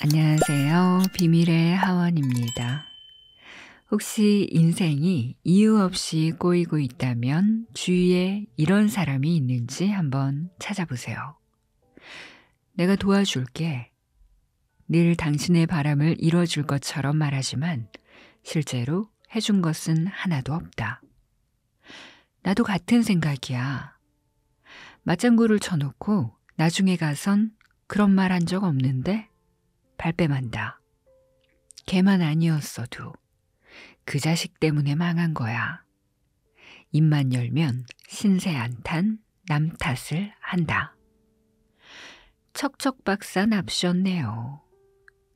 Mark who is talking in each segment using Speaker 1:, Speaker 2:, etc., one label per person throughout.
Speaker 1: 안녕하세요. 비밀의 하원입니다. 혹시 인생이 이유 없이 꼬이고 있다면 주위에 이런 사람이 있는지 한번 찾아보세요. 내가 도와줄게. 늘 당신의 바람을 이뤄줄 것처럼 말하지만 실제로 해준 것은 하나도 없다. 나도 같은 생각이야. 맞장구를 쳐놓고 나중에 가선 그런 말 한 적 없는데 발뺌한다. 걔만 아니었어도 그 자식 때문에 망한 거야. 입만 열면 신세 안탄 남 탓을 한다. 척척박사 납셨네요.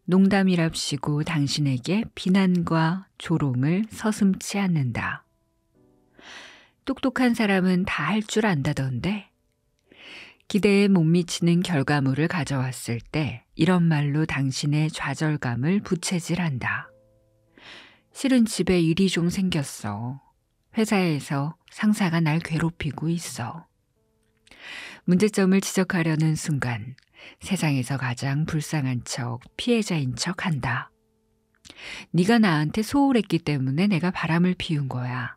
Speaker 1: 농담이랍시고 당신에게 비난과 조롱을 서슴치 않는다. 똑똑한 사람은 다 할 줄 안다던데 기대에 못 미치는 결과물을 가져왔을 때 이런 말로 당신의 좌절감을 부채질한다. 실은 집에 일이 좀 생겼어. 회사에서 상사가 날 괴롭히고 있어. 문제점을 지적하려는 순간 세상에서 가장 불쌍한 척, 피해자인 척 한다. 네가 나한테 소홀했기 때문에 내가 바람을 피운 거야.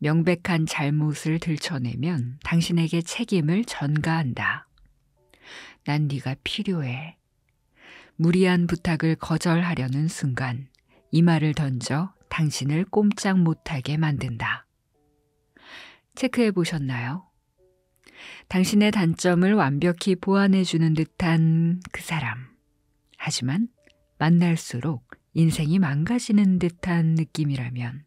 Speaker 1: 명백한 잘못을 들춰내면 당신에게 책임을 전가한다. 난 네가 필요해. 무리한 부탁을 거절하려는 순간 이 말을 던져 당신을 꼼짝 못하게 만든다. 체크해 보셨나요? 당신의 단점을 완벽히 보완해 주는 듯한 그 사람. 하지만 만날수록 인생이 망가지는 듯한 느낌이라면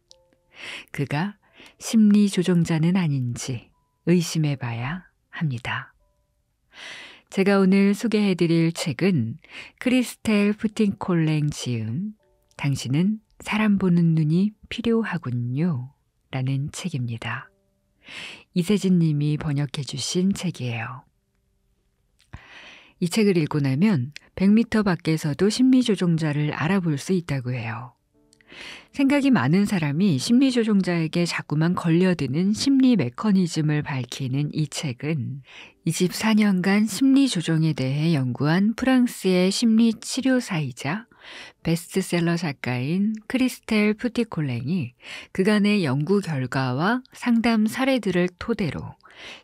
Speaker 1: 그가 심리 조종자는 아닌지 의심해 봐야 합니다. 제가 오늘 소개해 드릴 책은 크리스텔 푸틴콜랭 지음 당신은 사람 보는 눈이 필요하군요. 라는 책입니다. 이세진 님이 번역해 주신 책이에요. 이 책을 읽고 나면 100m 밖에서도 심리조종자를 알아볼 수 있다고 해요. 생각이 많은 사람이 심리조종자에게 자꾸만 걸려드는 심리 메커니즘을 밝히는 이 책은 24년간 심리조종에 대해 연구한 프랑스의 심리치료사이자 베스트셀러 작가인 크리스텔 푸티콜랭이 그간의 연구 결과와 상담 사례들을 토대로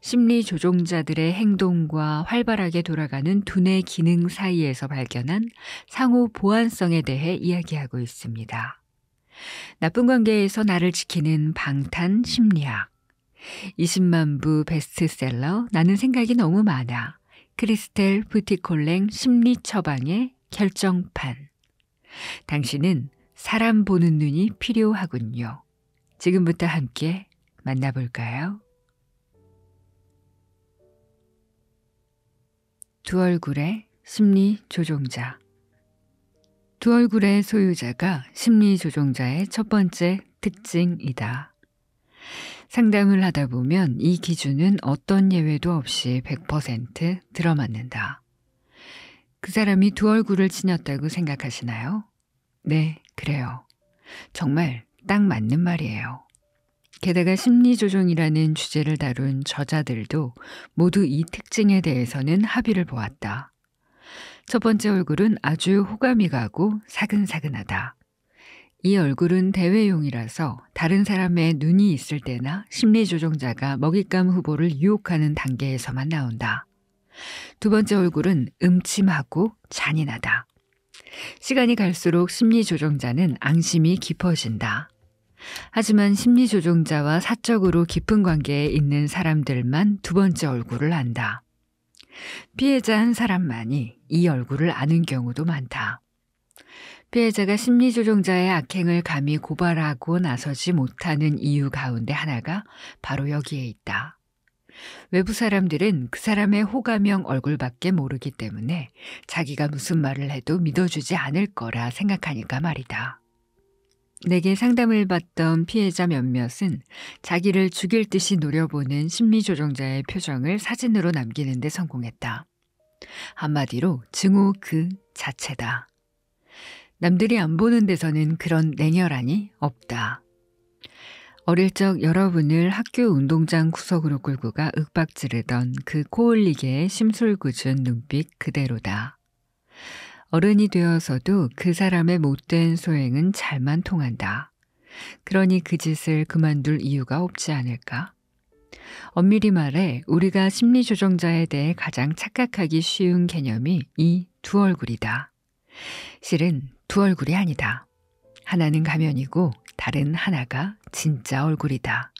Speaker 1: 심리 조종자들의 행동과 활발하게 돌아가는 두뇌 기능 사이에서 발견한 상호 보완성에 대해 이야기하고 있습니다. 나쁜 관계에서 나를 지키는 방탄 심리학. 20만 부 베스트셀러 나는 생각이 너무 많아. 크리스텔 푸티콜랭 심리 처방의 결정판. 당신은 사람 보는 눈이 필요하군요. 지금부터 함께 만나볼까요? 두 얼굴의 심리 조종자. 두 얼굴의 소유자가 심리 조종자의 첫 번째 특징이다. 상담을 하다 보면 이 기준은 어떤 예외도 없이 100% 들어맞는다. 그 사람이 두 얼굴을 지녔다고 생각하시나요? 네, 그래요. 정말 딱 맞는 말이에요. 게다가 심리조종이라는 주제를 다룬 저자들도 모두 이 특징에 대해서는 합의를 보았다. 첫 번째 얼굴은 아주 호감이 가고 사근사근하다. 이 얼굴은 대외용이라서 다른 사람의 눈이 있을 때나 심리조종자가 먹잇감 후보를 유혹하는 단계에서만 나온다. 두 번째 얼굴은 음침하고 잔인하다. 시간이 갈수록 심리조종자는 앙심이 깊어진다. 하지만 심리조종자와 사적으로 깊은 관계에 있는 사람들만 두 번째 얼굴을 안다. 피해자 한 사람만이 이 얼굴을 아는 경우도 많다. 피해자가 심리조종자의 악행을 감히 고발하고 나서지 못하는 이유 가운데 하나가 바로 여기에 있다. 외부 사람들은 그 사람의 호감형 얼굴밖에 모르기 때문에 자기가 무슨 말을 해도 믿어주지 않을 거라 생각하니까 말이다. 내게 상담을 받던 피해자 몇몇은 자기를 죽일 듯이 노려보는 심리조종자의 표정을 사진으로 남기는데 성공했다. 한마디로 증오 그 자체다. 남들이 안 보는 데서는 그런 냉혈한이 없다. 어릴 적 여러분을 학교 운동장 구석으로 끌고 가 윽박 지르던 그 코올리게의 심술궂은 눈빛 그대로다. 어른이 되어서도 그 사람의 못된 소행은 잘만 통한다. 그러니 그 짓을 그만둘 이유가 없지 않을까? 엄밀히 말해 우리가 심리조정자에 대해 가장 착각하기 쉬운 개념이 이 두 얼굴이다. 실은 두 얼굴이 아니다. 하나는 가면이고 다른 하나가 진짜 얼굴이다.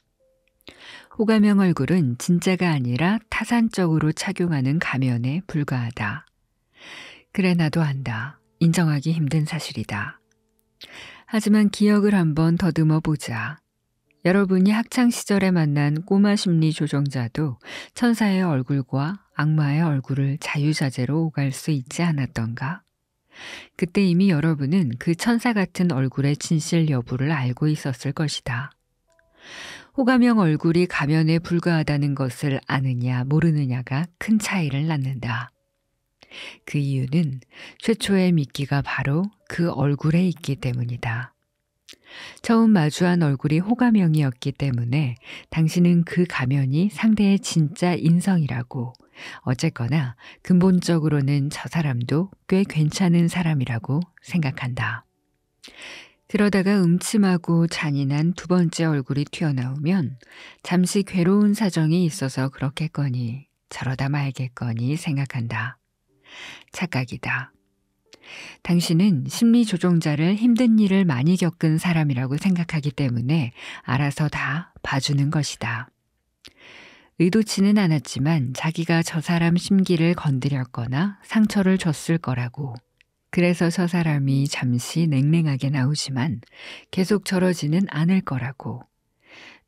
Speaker 1: 호가명 얼굴은 진짜가 아니라 타산적으로 착용하는 가면에 불과하다. 그래 나도 안다. 인정하기 힘든 사실이다. 하지만 기억을 한번 더듬어 보자. 여러분이 학창 시절에 만난 꼬마 심리 조정자도 천사의 얼굴과 악마의 얼굴을 자유자재로 오갈 수 있지 않았던가? 그때 이미 여러분은 그 천사 같은 얼굴의 진실 여부를 알고 있었을 것이다. 호가명 얼굴이 가면에 불과하다는 것을 아느냐 모르느냐가 큰 차이를 낳는다. 그 이유는 최초의 미끼가 바로 그 얼굴에 있기 때문이다. 처음 마주한 얼굴이 호가명이었기 때문에 당신은 그 가면이 상대의 진짜 인성이라고 어쨌거나 근본적으로는 저 사람도 꽤 괜찮은 사람이라고 생각한다. 그러다가 음침하고 잔인한 두 번째 얼굴이 튀어나오면 잠시 괴로운 사정이 있어서 그렇겠거니 저러다 말겠거니 생각한다. 착각이다. 당신은 심리 조종자를 힘든 일을 많이 겪은 사람이라고 생각하기 때문에 알아서 다 봐주는 것이다. 의도치는 않았지만 자기가 저 사람 심기를 건드렸거나 상처를 줬을 거라고. 그래서 저 사람이 잠시 냉랭하게 나오지만 계속 저러지는 않을 거라고.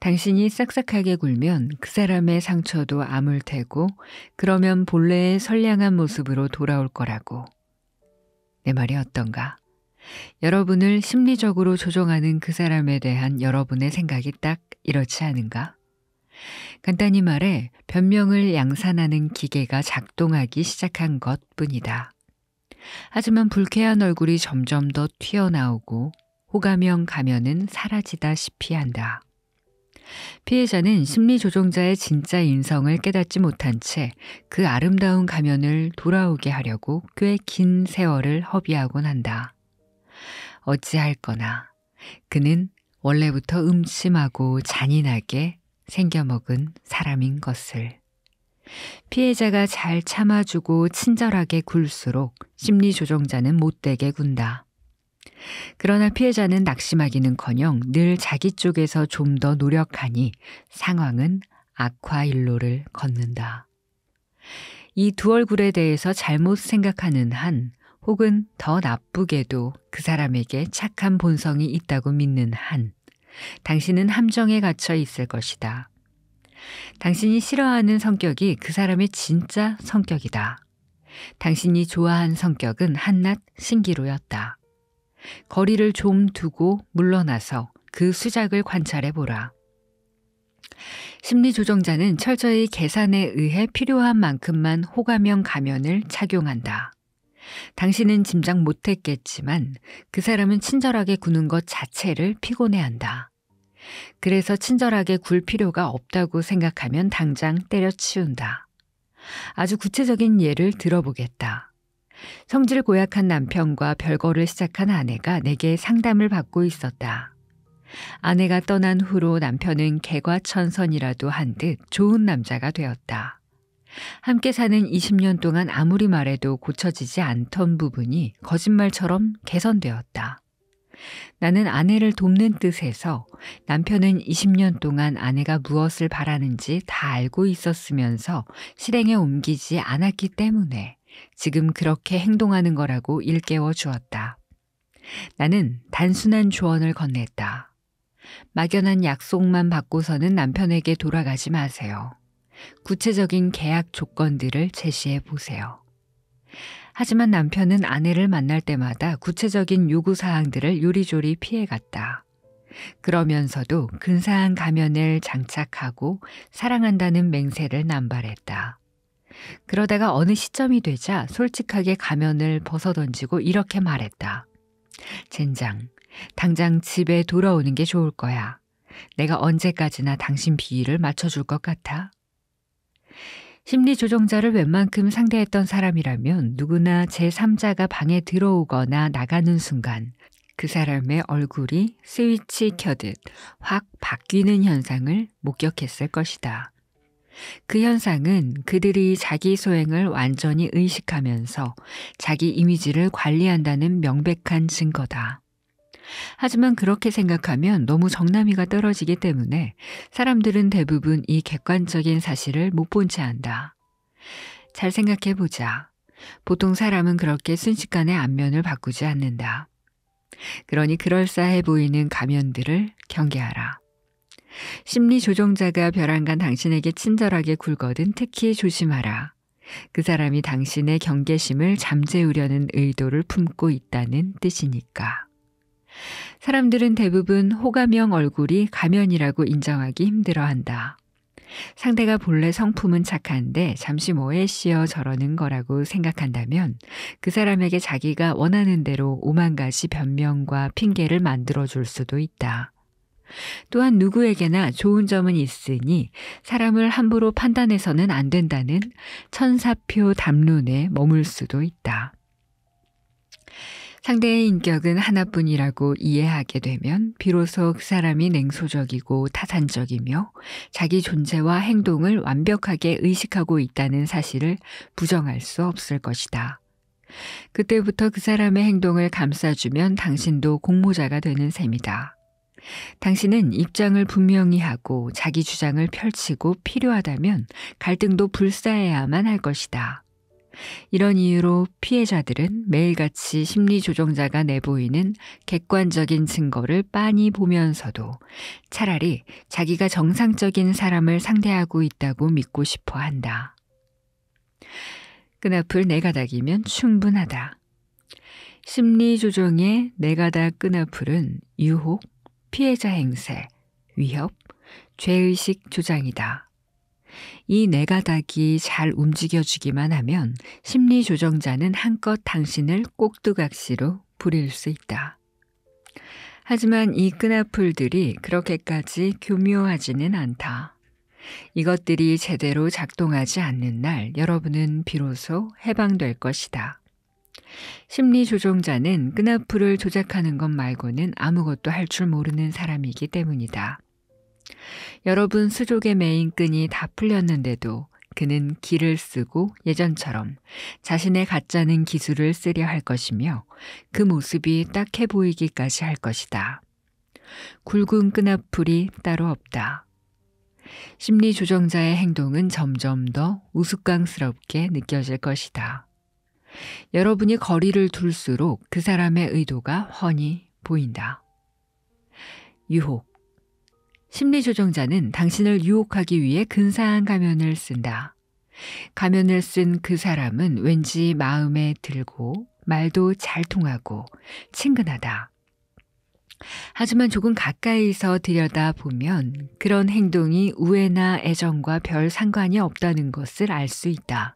Speaker 1: 당신이 싹싹하게 굴면 그 사람의 상처도 아물 테고 그러면 본래의 선량한 모습으로 돌아올 거라고. 내 말이 어떤가? 여러분을 심리적으로 조종하는 그 사람에 대한 여러분의 생각이 딱 이렇지 않은가? 간단히 말해 변명을 양산하는 기계가 작동하기 시작한 것 뿐이다. 하지만 불쾌한 얼굴이 점점 더 튀어나오고 호가명 가면은 사라지다시피 한다. 피해자는 심리조종자의 진짜 인성을 깨닫지 못한 채 그 아름다운 가면을 돌아오게 하려고 꽤 긴 세월을 허비하곤 한다. 어찌할 거나 그는 원래부터 음침하고 잔인하게 생겨먹은 사람인 것을. 피해자가 잘 참아주고 친절하게 굴수록 심리조종자는 못되게 군다. 그러나 피해자는 낙심하기는 커녕 늘 자기 쪽에서 좀 더 노력하니 상황은 악화 일로를 걷는다. 이 두 얼굴에 대해서 잘못 생각하는 한 혹은 더 나쁘게도 그 사람에게 착한 본성이 있다고 믿는 한 당신은 함정에 갇혀 있을 것이다. 당신이 싫어하는 성격이 그 사람의 진짜 성격이다. 당신이 좋아한 성격은 한낱 신기루였다. 거리를 좀 두고 물러나서 그 수작을 관찰해 보라. 심리조정자는 철저히 계산에 의해 필요한 만큼만 호가명 가면을 착용한다. 당신은 짐작 못했겠지만 그 사람은 친절하게 구는 것 자체를 피곤해한다. 그래서 친절하게 굴 필요가 없다고 생각하면 당장 때려치운다. 아주 구체적인 예를 들어보겠다. 성질 고약한 남편과 별거를 시작한 아내가 내게 상담을 받고 있었다. 아내가 떠난 후로 남편은 개과천선이라도 한 듯 좋은 남자가 되었다. 함께 사는 20년 동안 아무리 말해도 고쳐지지 않던 부분이 거짓말처럼 개선되었다. 나는 아내를 돕는 뜻에서 남편은 20년 동안 아내가 무엇을 바라는지 다 알고 있었으면서 실행에 옮기지 않았기 때문에 지금 그렇게 행동하는 거라고 일깨워 주었다. 나는 단순한 조언을 건넸다. 막연한 약속만 받고서는 남편에게 돌아가지 마세요. 구체적인 계약 조건들을 제시해 보세요. 하지만 남편은 아내를 만날 때마다 구체적인 요구 사항들을 요리조리 피해갔다. 그러면서도 근사한 가면을 장착하고 사랑한다는 맹세를 남발했다. 그러다가 어느 시점이 되자 솔직하게 가면을 벗어던지고 이렇게 말했다. 젠장, 당장 집에 돌아오는 게 좋을 거야. 내가 언제까지나 당신 비위를 맞춰줄 것 같아? 심리 조종자를 웬만큼 상대했던 사람이라면 누구나 제3자가 방에 들어오거나 나가는 순간 그 사람의 얼굴이 스위치 켜듯 확 바뀌는 현상을 목격했을 것이다. 그 현상은 그들이 자기 소행을 완전히 의식하면서 자기 이미지를 관리한다는 명백한 증거다. 하지만 그렇게 생각하면 너무 정남이가 떨어지기 때문에 사람들은 대부분 이 객관적인 사실을 못 본 채 한다. 잘 생각해 보자. 보통 사람은 그렇게 순식간에 안면을 바꾸지 않는다. 그러니 그럴싸해 보이는 가면들을 경계하라. 심리 조종자가 벼랑간 당신에게 친절하게 굴거든 특히 조심하라. 그 사람이 당신의 경계심을 잠재우려는 의도를 품고 있다는 뜻이니까. 사람들은 대부분 호감형 얼굴이 가면이라고 인정하기 힘들어 한다. 상대가 본래 성품은 착한데 잠시 뭐에 씌어 저러는 거라고 생각한다면 그 사람에게 자기가 원하는 대로 오만 가지 변명과 핑계를 만들어 줄 수도 있다. 또한 누구에게나 좋은 점은 있으니 사람을 함부로 판단해서는 안 된다는 천사표 담론에 머물 수도 있다. 상대의 인격은 하나뿐이라고 이해하게 되면 비로소 그 사람이 냉소적이고 타산적이며 자기 존재와 행동을 완벽하게 의식하고 있다는 사실을 부정할 수 없을 것이다. 그때부터 그 사람의 행동을 감싸주면 당신도 공모자가 되는 셈이다. 당신은 입장을 분명히 하고 자기 주장을 펼치고 필요하다면 갈등도 불사해야만 할 것이다. 이런 이유로 피해자들은 매일같이 심리조정자가 내보이는 객관적인 증거를 빤히 보면서도 차라리 자기가 정상적인 사람을 상대하고 있다고 믿고 싶어 한다. 끈앞을 내가닥이면 충분하다. 심리조정의 내가닥 끈앞을은 유혹, 피해자 행세, 위협, 죄의식 조장이다. 이 내가닥이 잘 움직여주기만 하면 심리 조정자는 한껏 당신을 꼭두각시로 부릴 수 있다. 하지만 이 끈앞풀들이 그렇게까지 교묘하지는 않다. 이것들이 제대로 작동하지 않는 날 여러분은 비로소 해방될 것이다. 심리 조종자는 끈앞풀을 조작하는 것 말고는 아무것도 할 줄 모르는 사람이기 때문이다. 여러분 수족의 메인 끈이 다 풀렸는데도 그는 기를 쓰고 예전처럼 자신의 가짜는 기술을 쓰려 할 것이며 그 모습이 딱해 보이기까지 할 것이다. 굵은 끈앞풀이 따로 없다. 심리 조정자의 행동은 점점 더 우스꽝스럽게 느껴질 것이다. 여러분이 거리를 둘수록 그 사람의 의도가 훤히 보인다. 유혹. 심리조정자는 당신을 유혹하기 위해 근사한 가면을 쓴다. 가면을 쓴 그 사람은 왠지 마음에 들고 말도 잘 통하고 친근하다. 하지만 조금 가까이서 들여다 보면 그런 행동이 우애나 애정과 별 상관이 없다는 것을 알 수 있다.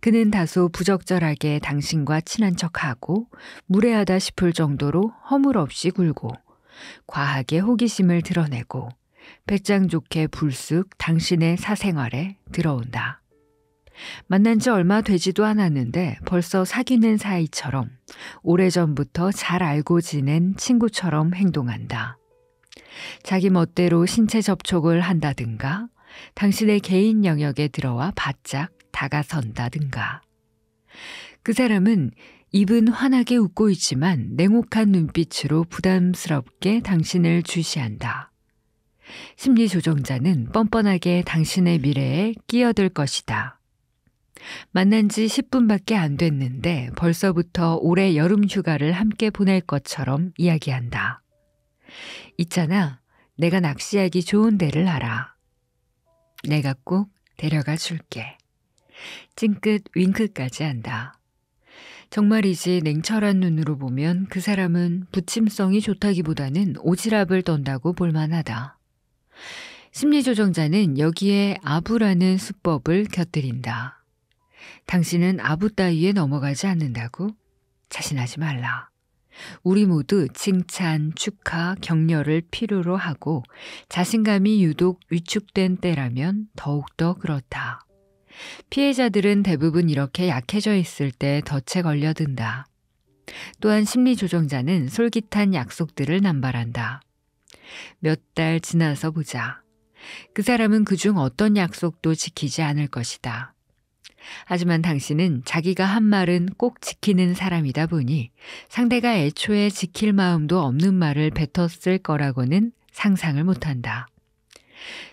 Speaker 1: 그는 다소 부적절하게 당신과 친한 척하고 무례하다 싶을 정도로 허물 없이 굴고 과하게 호기심을 드러내고 배짱 좋게 불쑥 당신의 사생활에 들어온다. 만난 지 얼마 되지도 않았는데 벌써 사귀는 사이처럼 오래전부터 잘 알고 지낸 친구처럼 행동한다. 자기 멋대로 신체 접촉을 한다든가 당신의 개인 영역에 들어와 바짝 다가선다든가. 그 사람은 입은 환하게 웃고 있지만 냉혹한 눈빛으로 부담스럽게 당신을 주시한다. 심리 조정자는 뻔뻔하게 당신의 미래에 끼어들 것이다. 만난 지 10분밖에 안 됐는데 벌써부터 올해 여름 휴가를 함께 보낼 것처럼 이야기한다. 있잖아, 내가 낚시하기 좋은 데를 알아. 내가 꼭 데려가 줄게. 찡긋 윙크까지 한다. 정말이지 냉철한 눈으로 보면 그 사람은 부침성이 좋다기보다는 오지랖을 떤다고 볼만하다. 심리조정자는 여기에 아부라는 수법을 곁들인다. 당신은 아부 따위에 넘어가지 않는다고? 자신하지 말라. 우리 모두 칭찬, 축하, 격려를 필요로 하고 자신감이 유독 위축된 때라면 더욱더 그렇다. 피해자들은 대부분 이렇게 약해져 있을 때 덫에 걸려든다. 또한 심리조정자는 솔깃한 약속들을 남발한다. 몇 달 지나서 보자. 그 사람은 그중 어떤 약속도 지키지 않을 것이다. 하지만 당신은 자기가 한 말은 꼭 지키는 사람이다 보니 상대가 애초에 지킬 마음도 없는 말을 뱉었을 거라고는 상상을 못한다.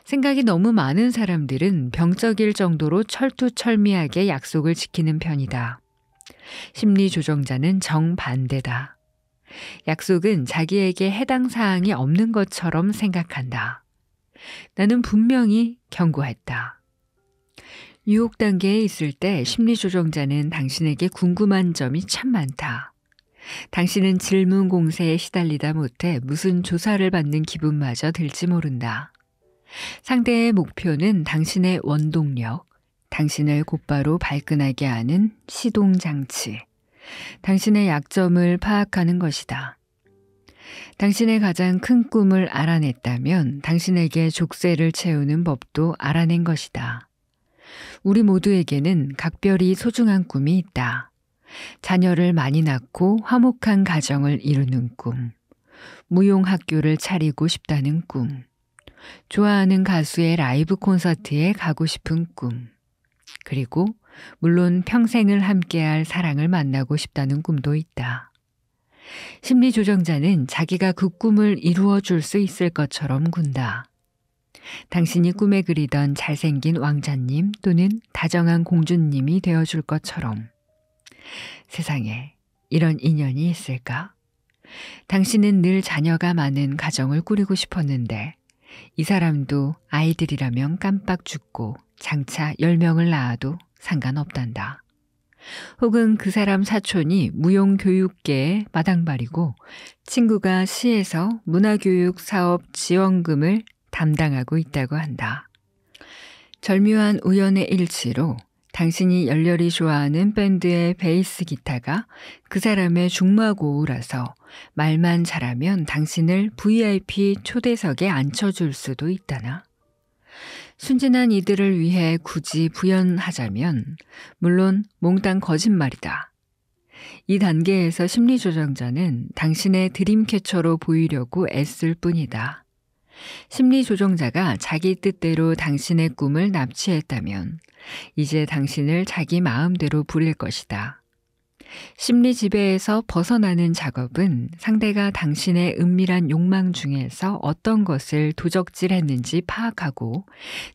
Speaker 1: 생각이 너무 많은 사람들은 병적일 정도로 철두철미하게 약속을 지키는 편이다. 심리 조정자는 정반대다. 약속은 자기에게 해당 사항이 없는 것처럼 생각한다. 나는 분명히 경고했다. 유혹 단계에 있을 때 심리 조정자는 당신에게 궁금한 점이 참 많다. 당신은 질문 공세에 시달리다 못해 무슨 조사를 받는 기분마저 들지 모른다. 상대의 목표는 당신의 원동력, 당신을 곧바로 발끈하게 하는 시동장치, 당신의 약점을 파악하는 것이다. 당신의 가장 큰 꿈을 알아냈다면 당신에게 족쇄를 채우는 법도 알아낸 것이다. 우리 모두에게는 각별히 소중한 꿈이 있다. 자녀를 많이 낳고 화목한 가정을 이루는 꿈, 무용 학교를 차리고 싶다는 꿈, 좋아하는 가수의 라이브 콘서트에 가고 싶은 꿈, 그리고 물론 평생을 함께할 사랑을 만나고 싶다는 꿈도 있다. 심리조정자는 자기가 그 꿈을 이루어 줄 수 있을 것처럼 군다. 당신이 꿈에 그리던 잘생긴 왕자님 또는 다정한 공주님이 되어 줄 것처럼. 세상에 이런 인연이 있을까? 당신은 늘 자녀가 많은 가정을 꾸리고 싶었는데 이 사람도 아이들이라면 깜빡 죽고 장차 10명을 낳아도 상관없단다. 혹은 그 사람 사촌이 무용교육계에 마당발이고 친구가 시에서 문화교육 사업 지원금을 담당하고 있다고 한다. 절묘한 우연의 일치로 당신이 열렬히 좋아하는 밴드의 베이스 기타가 그 사람의 중마고우라서 말만 잘하면 당신을 VIP 초대석에 앉혀줄 수도 있다나. 순진한 이들을 위해 굳이 부연하자면, 물론 몽땅 거짓말이다. 이 단계에서 심리조정자는 당신의 드림캐쳐로 보이려고 애쓸 뿐이다. 심리조정자가 자기 뜻대로 당신의 꿈을 납치했다면, 이제 당신을 자기 마음대로 부릴 것이다. 심리 지배에서 벗어나는 작업은 상대가 당신의 은밀한 욕망 중에서 어떤 것을 도적질했는지 파악하고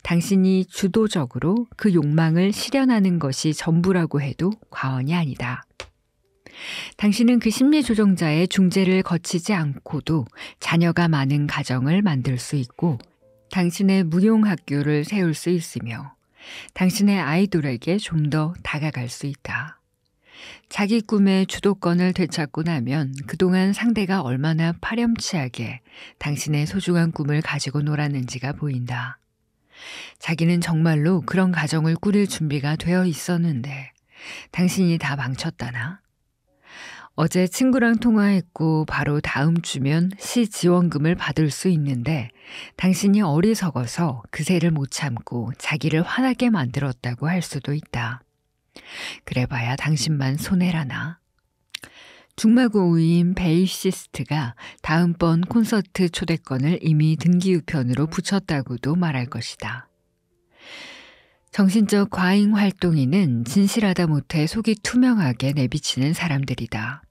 Speaker 1: 당신이 주도적으로 그 욕망을 실현하는 것이 전부라고 해도 과언이 아니다. 당신은 그 심리 조정자의 중재를 거치지 않고도 자녀가 많은 가정을 만들 수 있고 당신의 무용 학교를 세울 수 있으며 당신의 아이돌에게 좀 더 다가갈 수 있다. 자기 꿈의 주도권을 되찾고 나면 그동안 상대가 얼마나 파렴치하게 당신의 소중한 꿈을 가지고 놀았는지가 보인다. 자기는 정말로 그런 가정을 꾸릴 준비가 되어 있었는데 당신이 다 망쳤다나? 어제 친구랑 통화했고 바로 다음 주면 시 지원금을 받을 수 있는데 당신이 어리석어서 그새를 못 참고 자기를 화나게 만들었다고 할 수도 있다. 그래봐야 당신만 손해라나. 중마고우인 베이시스트가 다음번 콘서트 초대권을 이미 등기 우편으로 붙였다고도 말할 것이다. 정신적 과잉 활동인은 진실하다 못해 속이 투명하게 내비치는 사람들이다.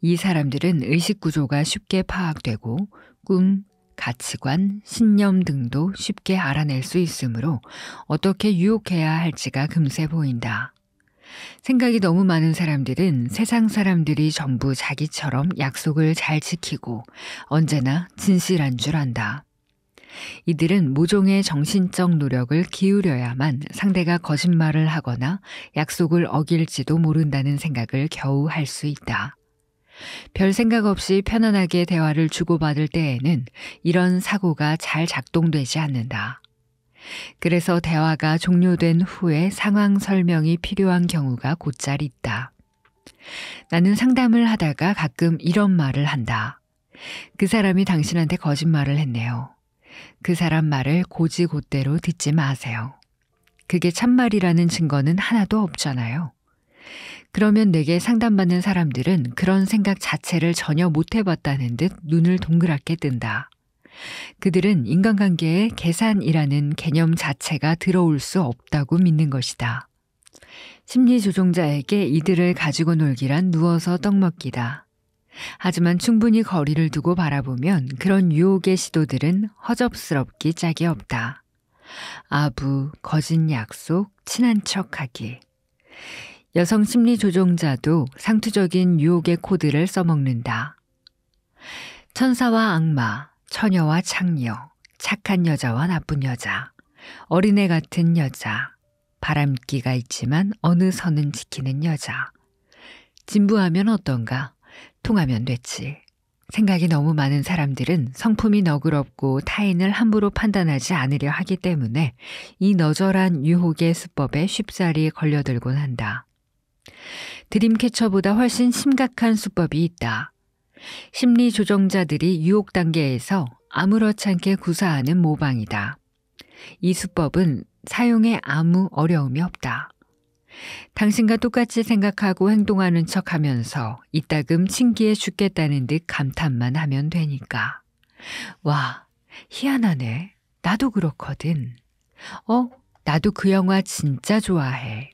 Speaker 1: 이 사람들은 의식 구조가 쉽게 파악되고 꿈, 가치관, 신념 등도 쉽게 알아낼 수 있으므로 어떻게 유혹해야 할지가 금세 보인다. 생각이 너무 많은 사람들은 세상 사람들이 전부 자기처럼 약속을 잘 지키고 언제나 진실한 줄 안다. 이들은 모종의 정신적 노력을 기울여야만 상대가 거짓말을 하거나 약속을 어길지도 모른다는 생각을 겨우 할 수 있다. 별 생각 없이 편안하게 대화를 주고받을 때에는 이런 사고가 잘 작동되지 않는다. 그래서 대화가 종료된 후에 상황 설명이 필요한 경우가 곧잘 있다. 나는 상담을 하다가 가끔 이런 말을 한다. 그 사람이 당신한테 거짓말을 했네요. 그 사람 말을 고지고대로 듣지 마세요. 그게 참말이라는 증거는 하나도 없잖아요. 그러면 내게 상담받는 사람들은 그런 생각 자체를 전혀 못 해봤다는 듯 눈을 동그랗게 뜬다. 그들은 인간관계에 계산이라는 개념 자체가 들어올 수 없다고 믿는 것이다. 심리조종자에게 이들을 가지고 놀기란 누워서 떡 먹기다. 하지만 충분히 거리를 두고 바라보면 그런 유혹의 시도들은 허접스럽기 짝이 없다. 아부, 거짓 약속, 친한 척하기. 여성 심리 조종자도 상투적인 유혹의 코드를 써먹는다. 천사와 악마, 처녀와 창녀, 착한 여자와 나쁜 여자, 어린애 같은 여자, 바람기가 있지만 어느 선은 지키는 여자. 진부하면 어떤가? 통하면 됐지. 생각이 너무 많은 사람들은 성품이 너그럽고 타인을 함부로 판단하지 않으려 하기 때문에 이 너절한 유혹의 수법에 쉽사리 걸려들곤 한다. 드림캐쳐보다 훨씬 심각한 수법이 있다. 심리 조정자들이 유혹 단계에서 아무렇지 않게 구사하는 모방이다. 이 수법은 사용에 아무 어려움이 없다. 당신과 똑같이 생각하고 행동하는 척 하면서 이따금 신기해 죽겠다는 듯 감탄만 하면 되니까. 와, 희한하네. 나도 그렇거든. 어, 나도 그 영화 진짜 좋아해.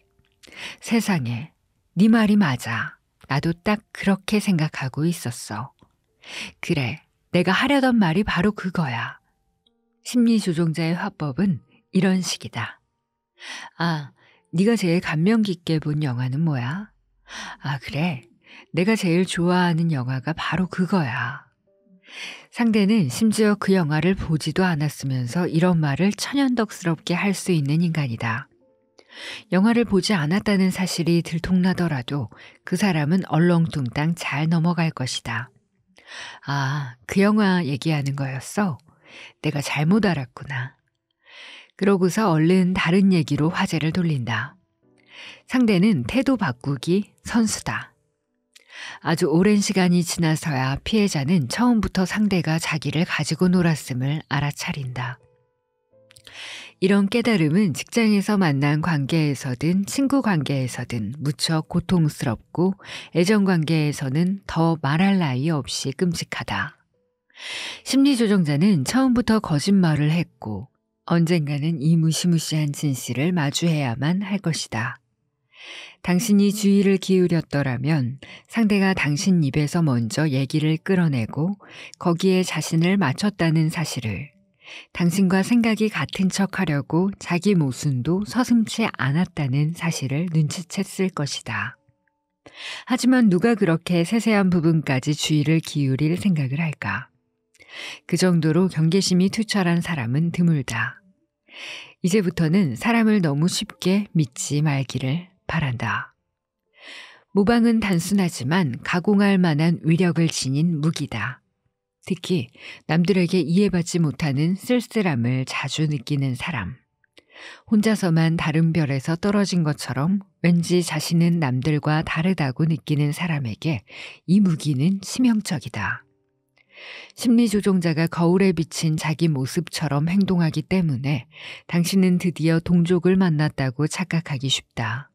Speaker 1: 세상에, 네 말이 맞아. 나도 딱 그렇게 생각하고 있었어. 그래, 내가 하려던 말이 바로 그거야. 심리조종자의 화법은 이런 식이다. 아, 네가 제일 감명 깊게 본 영화는 뭐야? 아, 그래. 내가 제일 좋아하는 영화가 바로 그거야. 상대는 심지어 그 영화를 보지도 않았으면서 이런 말을 천연덕스럽게 할 수 있는 인간이다. 영화를 보지 않았다는 사실이 들통나더라도 그 사람은 얼렁뚱땅 잘 넘어갈 것이다. 아, 그 영화 얘기하는 거였어? 내가 잘못 알았구나. 그러고서 얼른 다른 얘기로 화제를 돌린다. 상대는 태도 바꾸기 선수다. 아주 오랜 시간이 지나서야 피해자는 처음부터 상대가 자기를 가지고 놀았음을 알아차린다. 이런 깨달음은 직장에서 만난 관계에서든 친구 관계에서든 무척 고통스럽고 애정 관계에서는 더 말할 나위 없이 끔찍하다. 심리조정자는 처음부터 거짓말을 했고 언젠가는 이 무시무시한 진실을 마주해야만 할 것이다. 당신이 주의를 기울였더라면 상대가 당신 입에서 먼저 얘기를 끌어내고 거기에 자신을 맞췄다는 사실을 당신과 생각이 같은 척 하려고 자기 모순도 서슴치 않았다는 사실을 눈치챘을 것이다. 하지만 누가 그렇게 세세한 부분까지 주의를 기울일 생각을 할까? 그 정도로 경계심이 투철한 사람은 드물다. 이제부터는 사람을 너무 쉽게 믿지 말기를 바란다. 모방은 단순하지만 가공할 만한 위력을 지닌 무기다. 특히 남들에게 이해받지 못하는 쓸쓸함을 자주 느끼는 사람. 혼자서만 다른 별에서 떨어진 것처럼 왠지 자신은 남들과 다르다고 느끼는 사람에게 이 무기는 치명적이다. 심리조종자가 거울에 비친 자기 모습처럼 행동하기 때문에 당신은 드디어 동족을 만났다고 착각하기 쉽다.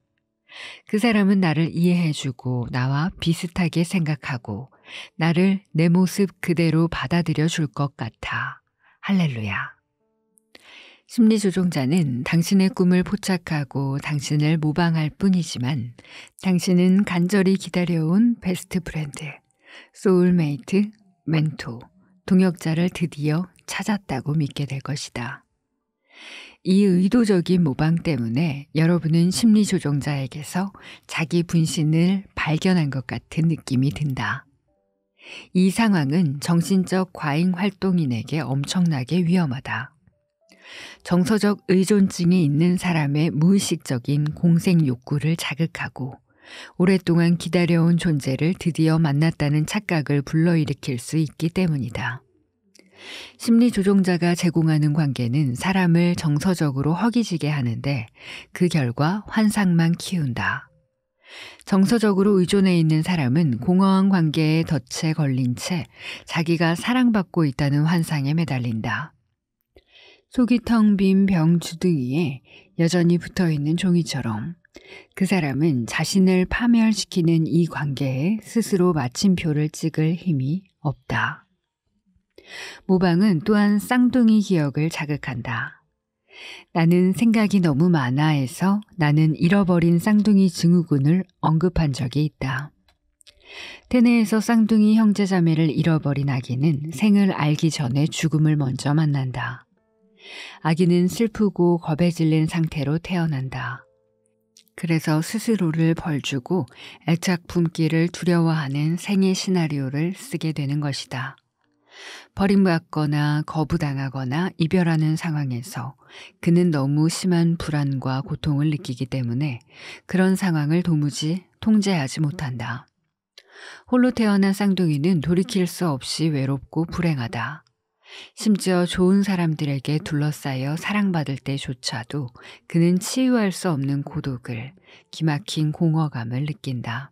Speaker 1: 그 사람은 나를 이해해주고 나와 비슷하게 생각하고 나를 내 모습 그대로 받아들여 줄 것 같아. 할렐루야. 심리조종자는 당신의 꿈을 포착하고 당신을 모방할 뿐이지만 당신은 간절히 기다려온 best friend, soulmate, 멘토, 동역자를 드디어 찾았다고 믿게 될 것이다. 이 의도적인 모방 때문에 여러분은 심리조종자에게서 자기 분신을 발견한 것 같은 느낌이 든다. 이 상황은 정신적 과잉 활동인에게 엄청나게 위험하다. 정서적 의존증이 있는 사람의 무의식적인 공생 욕구를 자극하고 오랫동안 기다려온 존재를 드디어 만났다는 착각을 불러일으킬 수 있기 때문이다. 심리 조종자가 제공하는 관계는 사람을 정서적으로 허기지게 하는데 그 결과 환상만 키운다. 정서적으로 의존해 있는 사람은 공허한 관계에 덫에 걸린 채 자기가 사랑받고 있다는 환상에 매달린다. 속이 텅 빈 병 주둥이에 여전히 붙어 있는 종이처럼 그 사람은 자신을 파멸시키는 이 관계에 스스로 마침표를 찍을 힘이 없다. 모방은 또한 쌍둥이 기억을 자극한다. 나는 생각이 너무 많아 해서 나는 잃어버린 쌍둥이 증후군을 언급한 적이 있다. 테네에서 쌍둥이 형제자매를 잃어버린 아기는 생을 알기 전에 죽음을 먼저 만난다. 아기는 슬프고 겁에 질린 상태로 태어난다. 그래서 스스로를 벌주고 애착 품기를 두려워하는 생애 시나리오를 쓰게 되는 것이다. 버림받거나 거부당하거나 이별하는 상황에서 그는 너무 심한 불안과 고통을 느끼기 때문에 그런 상황을 도무지 통제하지 못한다. 홀로 태어난 쌍둥이는 돌이킬 수 없이 외롭고 불행하다. 심지어 좋은 사람들에게 둘러싸여 사랑받을 때조차도 그는 치유할 수 없는 고독을, 기막힌 공허감을 느낀다.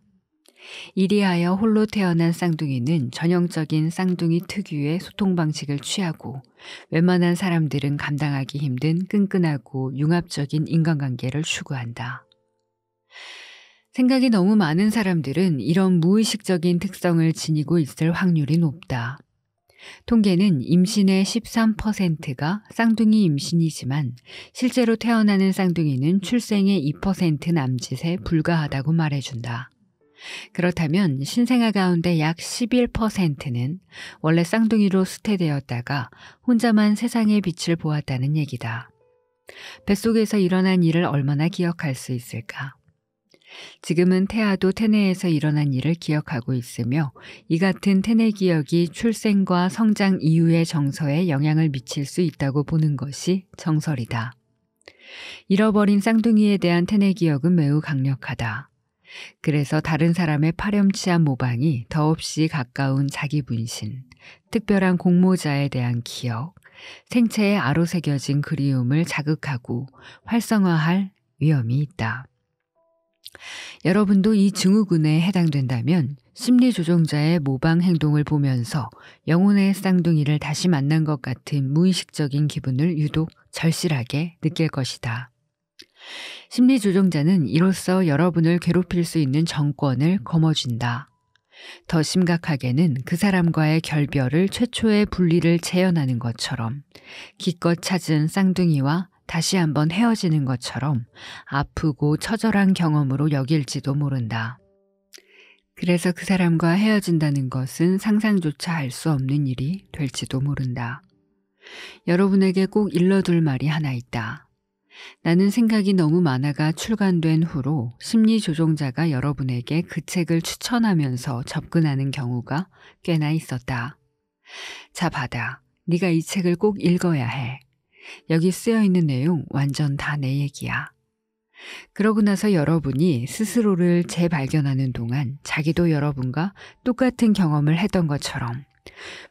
Speaker 1: 이리하여 홀로 태어난 쌍둥이는 전형적인 쌍둥이 특유의 소통 방식을 취하고 웬만한 사람들은 감당하기 힘든 끈끈하고 융합적인 인간관계를 추구한다. 생각이 너무 많은 사람들은 이런 무의식적인 특성을 지니고 있을 확률이 높다. 통계는 임신의 13%가 쌍둥이 임신이지만 실제로 태어나는 쌍둥이는 출생의 2% 남짓에 불과하다고 말해준다. 그렇다면 신생아 가운데 약 11%는 원래 쌍둥이로 수태되었다가 혼자만 세상의 빛을 보았다는 얘기다. 뱃속에서 일어난 일을 얼마나 기억할 수 있을까? 지금은 태아도 태내에서 일어난 일을 기억하고 있으며 이 같은 태내 기억이 출생과 성장 이후의 정서에 영향을 미칠 수 있다고 보는 것이 정설이다. 잃어버린 쌍둥이에 대한 태내 기억은 매우 강력하다. 그래서 다른 사람의 파렴치한 모방이 더없이 가까운 자기 분신, 특별한 공모자에 대한 기억, 생체에 아로 새겨진 그리움을 자극하고 활성화할 위험이 있다. 여러분도 이 증후군에 해당된다면 심리조종자의 모방 행동을 보면서 영혼의 쌍둥이를 다시 만난 것 같은 무의식적인 기분을 유독 절실하게 느낄 것이다. 심리조종자는 이로써 여러분을 괴롭힐 수 있는 정권을 거머쥔다. 더 심각하게는 그 사람과의 결별을 최초의 분리를 재현하는 것처럼 기껏 찾은 쌍둥이와 다시 한번 헤어지는 것처럼 아프고 처절한 경험으로 여길지도 모른다. 그래서 그 사람과 헤어진다는 것은 상상조차 할 수 없는 일이 될지도 모른다. 여러분에게 꼭 일러둘 말이 하나 있다. 나는 생각이 너무 많아가 출간된 후로 심리조종자가 여러분에게 그 책을 추천하면서 접근하는 경우가 꽤나 있었다. 자, 받아. 네가 이 책을 꼭 읽어야 해. 여기 쓰여 있는 내용 완전 다 내 얘기야. 그러고 나서 여러분이 스스로를 재발견하는 동안 자기도 여러분과 똑같은 경험을 했던 것처럼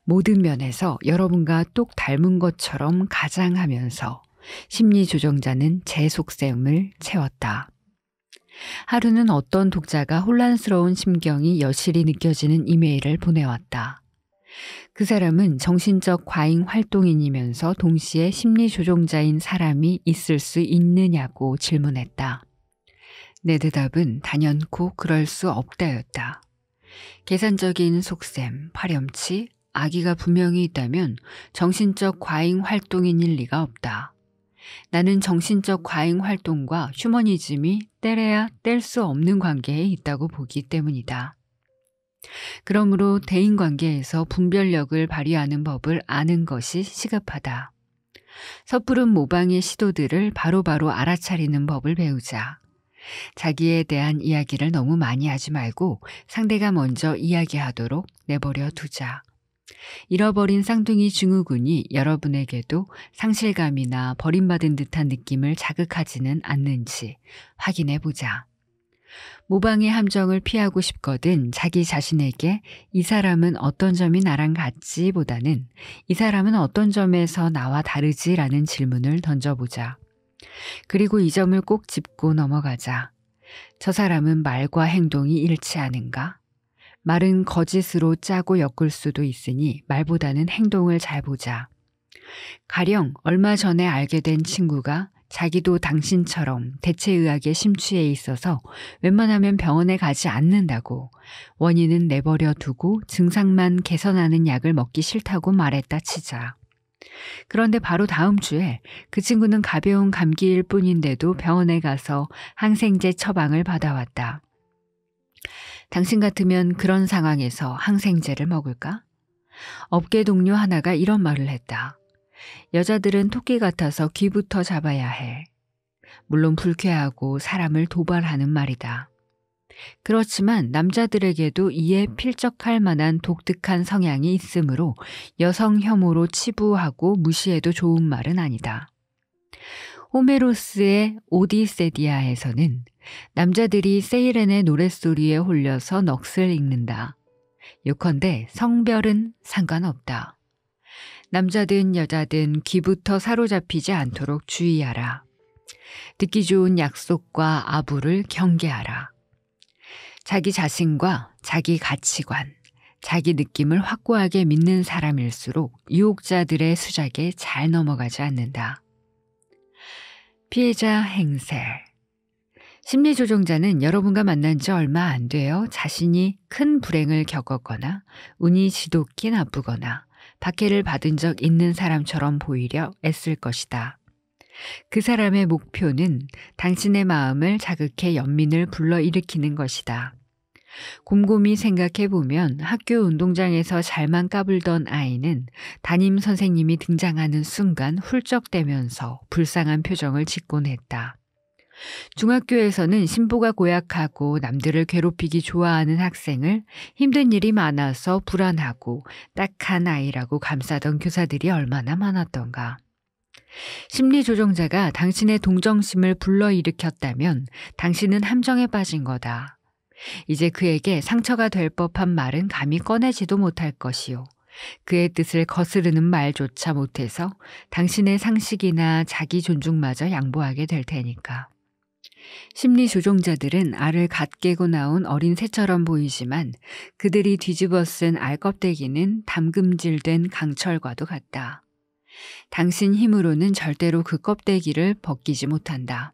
Speaker 1: 모든 면에서 여러분과 똑 닮은 것처럼 가장하면서 심리 조정자는 제 속셈을 채웠다. 하루는 어떤 독자가 혼란스러운 심경이 여실히 느껴지는 이메일을 보내왔다. 그 사람은 정신적 과잉 활동인이면서 동시에 심리 조종자인 사람이 있을 수 있느냐고 질문했다. 내 대답은 단연코 그럴 수 없다였다. 계산적인 속셈, 파렴치, 아기가 분명히 있다면 정신적 과잉 활동인일 리가 없다. 나는 정신적 과잉 활동과 휴머니즘이 떼래야 뗄 수 없는 관계에 있다고 보기 때문이다. 그러므로 대인 관계에서 분별력을 발휘하는 법을 아는 것이 시급하다. 섣부른 모방의 시도들을 바로바로 바로 알아차리는 법을 배우자. 자기에 대한 이야기를 너무 많이 하지 말고 상대가 먼저 이야기하도록 내버려 두자. 잃어버린 쌍둥이 증후군이 여러분에게도 상실감이나 버림받은 듯한 느낌을 자극하지는 않는지 확인해 보자. 모방의 함정을 피하고 싶거든 자기 자신에게 이 사람은 어떤 점이 나랑 같지 보다는 이 사람은 어떤 점에서 나와 다르지 라는 질문을 던져보자. 그리고 이 점을 꼭 짚고 넘어가자. 저 사람은 말과 행동이 일치하는가? 말은 거짓으로 짜고 엮을 수도 있으니 말보다는 행동을 잘 보자. 가령 얼마 전에 알게 된 친구가 자기도 당신처럼 대체의학에 심취해 있어서 웬만하면 병원에 가지 않는다고 원인은 내버려 두고 증상만 개선하는 약을 먹기 싫다고 말했다 치자. 그런데 바로 다음 주에 그 친구는 가벼운 감기일 뿐인데도 병원에 가서 항생제 처방을 받아왔다. 당신 같으면 그런 상황에서 항생제를 먹을까? 업계 동료 하나가 이런 말을 했다. 여자들은 토끼 같아서 귀부터 잡아야 해. 물론 불쾌하고 사람을 도발하는 말이다. 그렇지만 남자들에게도 이에 필적할 만한 독특한 성향이 있으므로 여성 혐오로 치부하고 무시해도 좋은 말은 아니다. 호메로스의 오디세디아에서는 남자들이 세이렌의 노랫소리에 홀려서 넋을 읽는다. 요컨대 성별은 상관없다. 남자든 여자든 귀부터 사로잡히지 않도록 주의하라. 듣기 좋은 약속과 아부를 경계하라. 자기 자신과 자기 가치관, 자기 느낌을 확고하게 믿는 사람일수록 유혹자들의 수작에 잘 넘어가지 않는다. 피해자 행세. 심리조종자는 여러분과 만난 지 얼마 안 되어 자신이 큰 불행을 겪었거나 운이 지독히 나쁘거나 박해를 받은 적 있는 사람처럼 보이려 애쓸 것이다. 그 사람의 목표는 당신의 마음을 자극해 연민을 불러일으키는 것이다. 곰곰이 생각해 보면 학교 운동장에서 잘만 까불던 아이는 담임 선생님이 등장하는 순간 훌쩍대면서 불쌍한 표정을 짓곤 했다. 중학교에서는 신보가 고약하고 남들을 괴롭히기 좋아하는 학생을 힘든 일이 많아서 불안하고 딱한 아이라고 감싸던 교사들이 얼마나 많았던가. 심리조종자가 당신의 동정심을 불러일으켰다면 당신은 함정에 빠진 거다. 이제 그에게 상처가 될 법한 말은 감히 꺼내지도 못할 것이요. 그의 뜻을 거스르는 말조차 못해서 당신의 상식이나 자기 존중마저 양보하게 될 테니까. 심리 조종자들은 알을 갓 깨고 나온 어린 새처럼 보이지만 그들이 뒤집어 쓴 알껍데기는 담금질된 강철과도 같다. 당신 힘으로는 절대로 그 껍데기를 벗기지 못한다.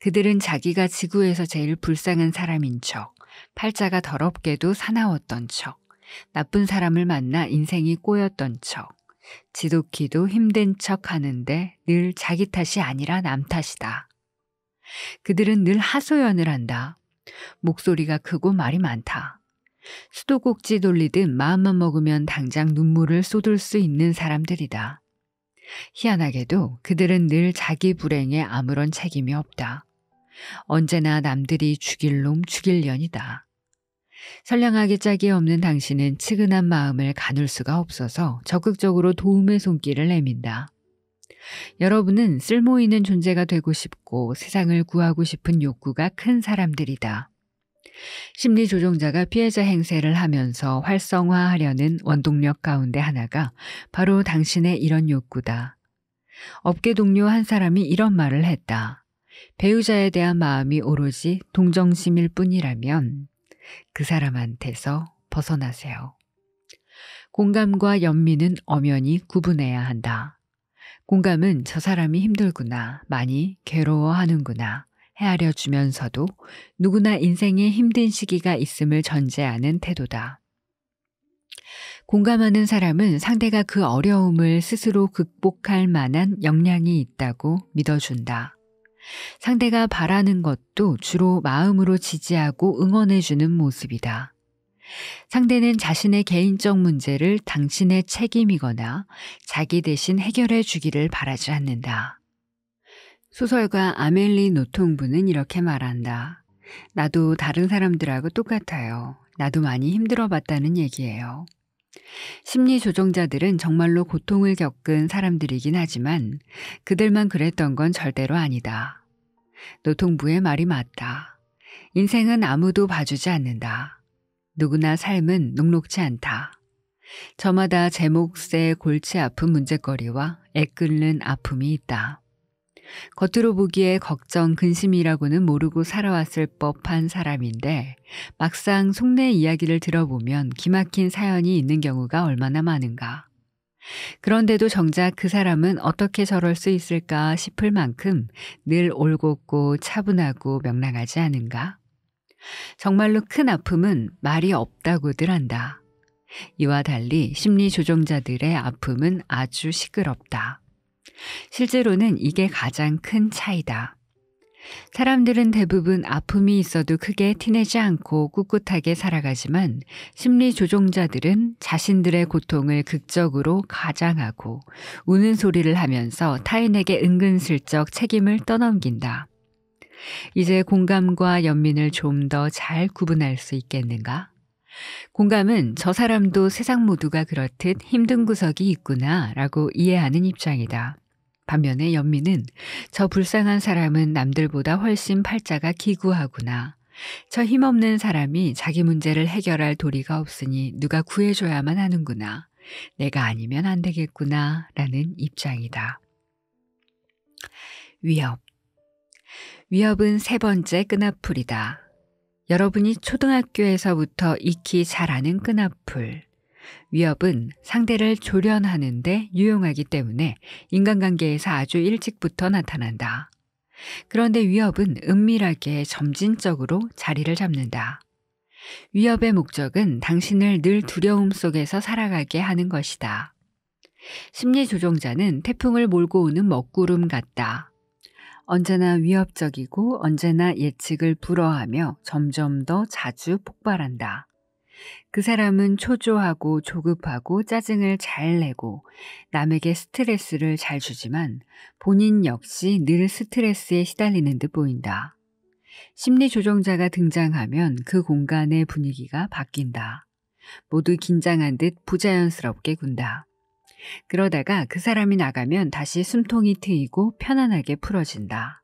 Speaker 1: 그들은 자기가 지구에서 제일 불쌍한 사람인 척, 팔자가 더럽게도 사나웠던 척, 나쁜 사람을 만나 인생이 꼬였던 척, 지독히도 힘든 척 하는데 늘 자기 탓이 아니라 남 탓이다. 그들은 늘 하소연을 한다. 목소리가 크고 말이 많다. 수도꼭지 돌리듯 마음만 먹으면 당장 눈물을 쏟을 수 있는 사람들이다. 희한하게도 그들은 늘 자기 불행에 아무런 책임이 없다. 언제나 남들이 죽일 놈 죽일 년이다. 선량하게 짝이 없는 당신은 측은한 마음을 가눌 수가 없어서 적극적으로 도움의 손길을 내민다. 여러분은 쓸모 있는 존재가 되고 싶고 세상을 구하고 싶은 욕구가 큰 사람들이다. 심리 조종자가 피해자 행세를 하면서 활성화하려는 원동력 가운데 하나가 바로 당신의 이런 욕구다. 업계 동료 한 사람이 이런 말을 했다. 배우자에 대한 마음이 오로지 동정심일 뿐이라면 그 사람한테서 벗어나세요. 공감과 연민은 엄연히 구분해야 한다. 공감은 저 사람이 힘들구나, 많이 괴로워하는구나, 헤아려 주면서도 누구나 인생에 힘든 시기가 있음을 전제하는 태도다. 공감하는 사람은 상대가 그 어려움을 스스로 극복할 만한 역량이 있다고 믿어준다. 상대가 바라는 것도 주로 마음으로 지지하고 응원해주는 모습이다. 상대는 자신의 개인적 문제를 당신의 책임이거나 자기 대신 해결해 주기를 바라지 않는다. 소설가 아멜리 노통부는 이렇게 말한다. 나도 다른 사람들하고 똑같아요. 나도 많이 힘들어 봤다는 얘기예요. 심리 조종자들은 정말로 고통을 겪은 사람들이긴 하지만 그들만 그랬던 건 절대로 아니다. 노통부의 말이 맞다. 인생은 아무도 봐주지 않는다. 누구나 삶은 녹록지 않다. 저마다 제 몫의 골치 아픈 문제거리와 애끓는 아픔이 있다. 겉으로 보기에 걱정, 근심이라고는 모르고 살아왔을 법한 사람인데 막상 속내 이야기를 들어보면 기막힌 사연이 있는 경우가 얼마나 많은가. 그런데도 정작 그 사람은 어떻게 저럴 수 있을까 싶을 만큼 늘 올곧고 차분하고 명랑하지 않은가? 정말로 큰 아픔은 말이 없다고들 한다. 이와 달리 심리 조종자들의 아픔은 아주 시끄럽다. 실제로는 이게 가장 큰 차이다. 사람들은 대부분 아픔이 있어도 크게 티내지 않고 꿋꿋하게 살아가지만 심리 조종자들은 자신들의 고통을 극적으로 가장하고 우는 소리를 하면서 타인에게 은근슬쩍 책임을 떠넘긴다. 이제 공감과 연민을 좀 더 잘 구분할 수 있겠는가? 공감은 저 사람도 세상 모두가 그렇듯 힘든 구석이 있구나 라고 이해하는 입장이다. 반면에 연민은 저 불쌍한 사람은 남들보다 훨씬 팔자가 기구하구나. 저 힘없는 사람이 자기 문제를 해결할 도리가 없으니 누가 구해줘야만 하는구나. 내가 아니면 안 되겠구나. 라는 입장이다. 위협. 위협은 세 번째 끈앞풀이다. 여러분이 초등학교에서부터 익히 잘 아는 끈앞풀. 위협은 상대를 조련하는 데 유용하기 때문에 인간관계에서 아주 일찍부터 나타난다. 그런데 위협은 은밀하게 점진적으로 자리를 잡는다. 위협의 목적은 당신을 늘 두려움 속에서 살아가게 하는 것이다. 심리 조종자는 태풍을 몰고 오는 먹구름 같다. 언제나 위협적이고 언제나 예측을 불허하며 점점 더 자주 폭발한다. 그 사람은 초조하고 조급하고 짜증을 잘 내고 남에게 스트레스를 잘 주지만 본인 역시 늘 스트레스에 시달리는 듯 보인다. 심리 조종자가 등장하면 그 공간의 분위기가 바뀐다. 모두 긴장한 듯 부자연스럽게 군다. 그러다가 그 사람이 나가면 다시 숨통이 트이고 편안하게 풀어진다.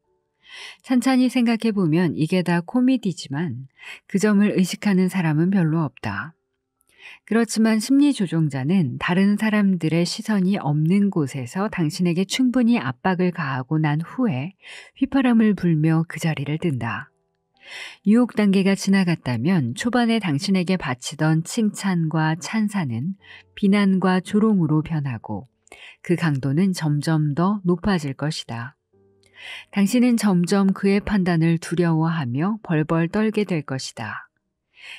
Speaker 1: 찬찬히 생각해 보면 이게 다 코미디지만 그 점을 의식하는 사람은 별로 없다. 그렇지만 심리 조종자는 다른 사람들의 시선이 없는 곳에서 당신에게 충분히 압박을 가하고 난 후에 휘파람을 불며 그 자리를 든다. 유혹 단계가 지나갔다면 초반에 당신에게 바치던 칭찬과 찬사는 비난과 조롱으로 변하고 그 강도는 점점 더 높아질 것이다. 당신은 점점 그의 판단을 두려워하며 벌벌 떨게 될 것이다.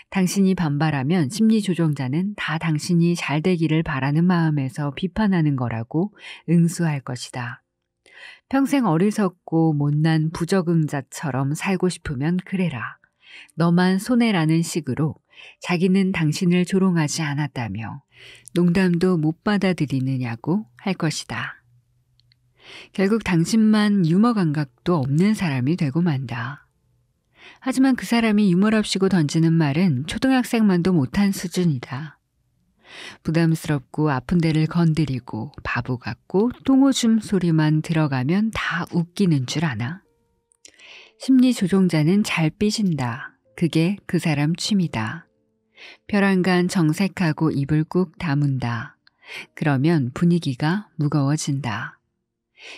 Speaker 1: 당신이 반발하면 심리 조종자는 다 당신이 잘 되기를 바라는 마음에서 비판하는 거라고 응수할 것이다. 평생 어리석고 못난 부적응자처럼 살고 싶으면 그래라. 너만 손해라는 식으로 자기는 당신을 조롱하지 않았다며 농담도 못 받아들이느냐고 할 것이다. 결국 당신만 유머 감각도 없는 사람이 되고 만다. 하지만 그 사람이 유머랍시고 던지는 말은 초등학생만도 못한 수준이다. 부담스럽고 아픈 데를 건드리고 바보 같고 똥오줌 소리만 들어가면 다 웃기는 줄 아나? 심리 조종자는 잘 삐진다. 그게 그 사람 취미다. 벼랑간 정색하고 입을 꾹 다문다. 그러면 분위기가 무거워진다.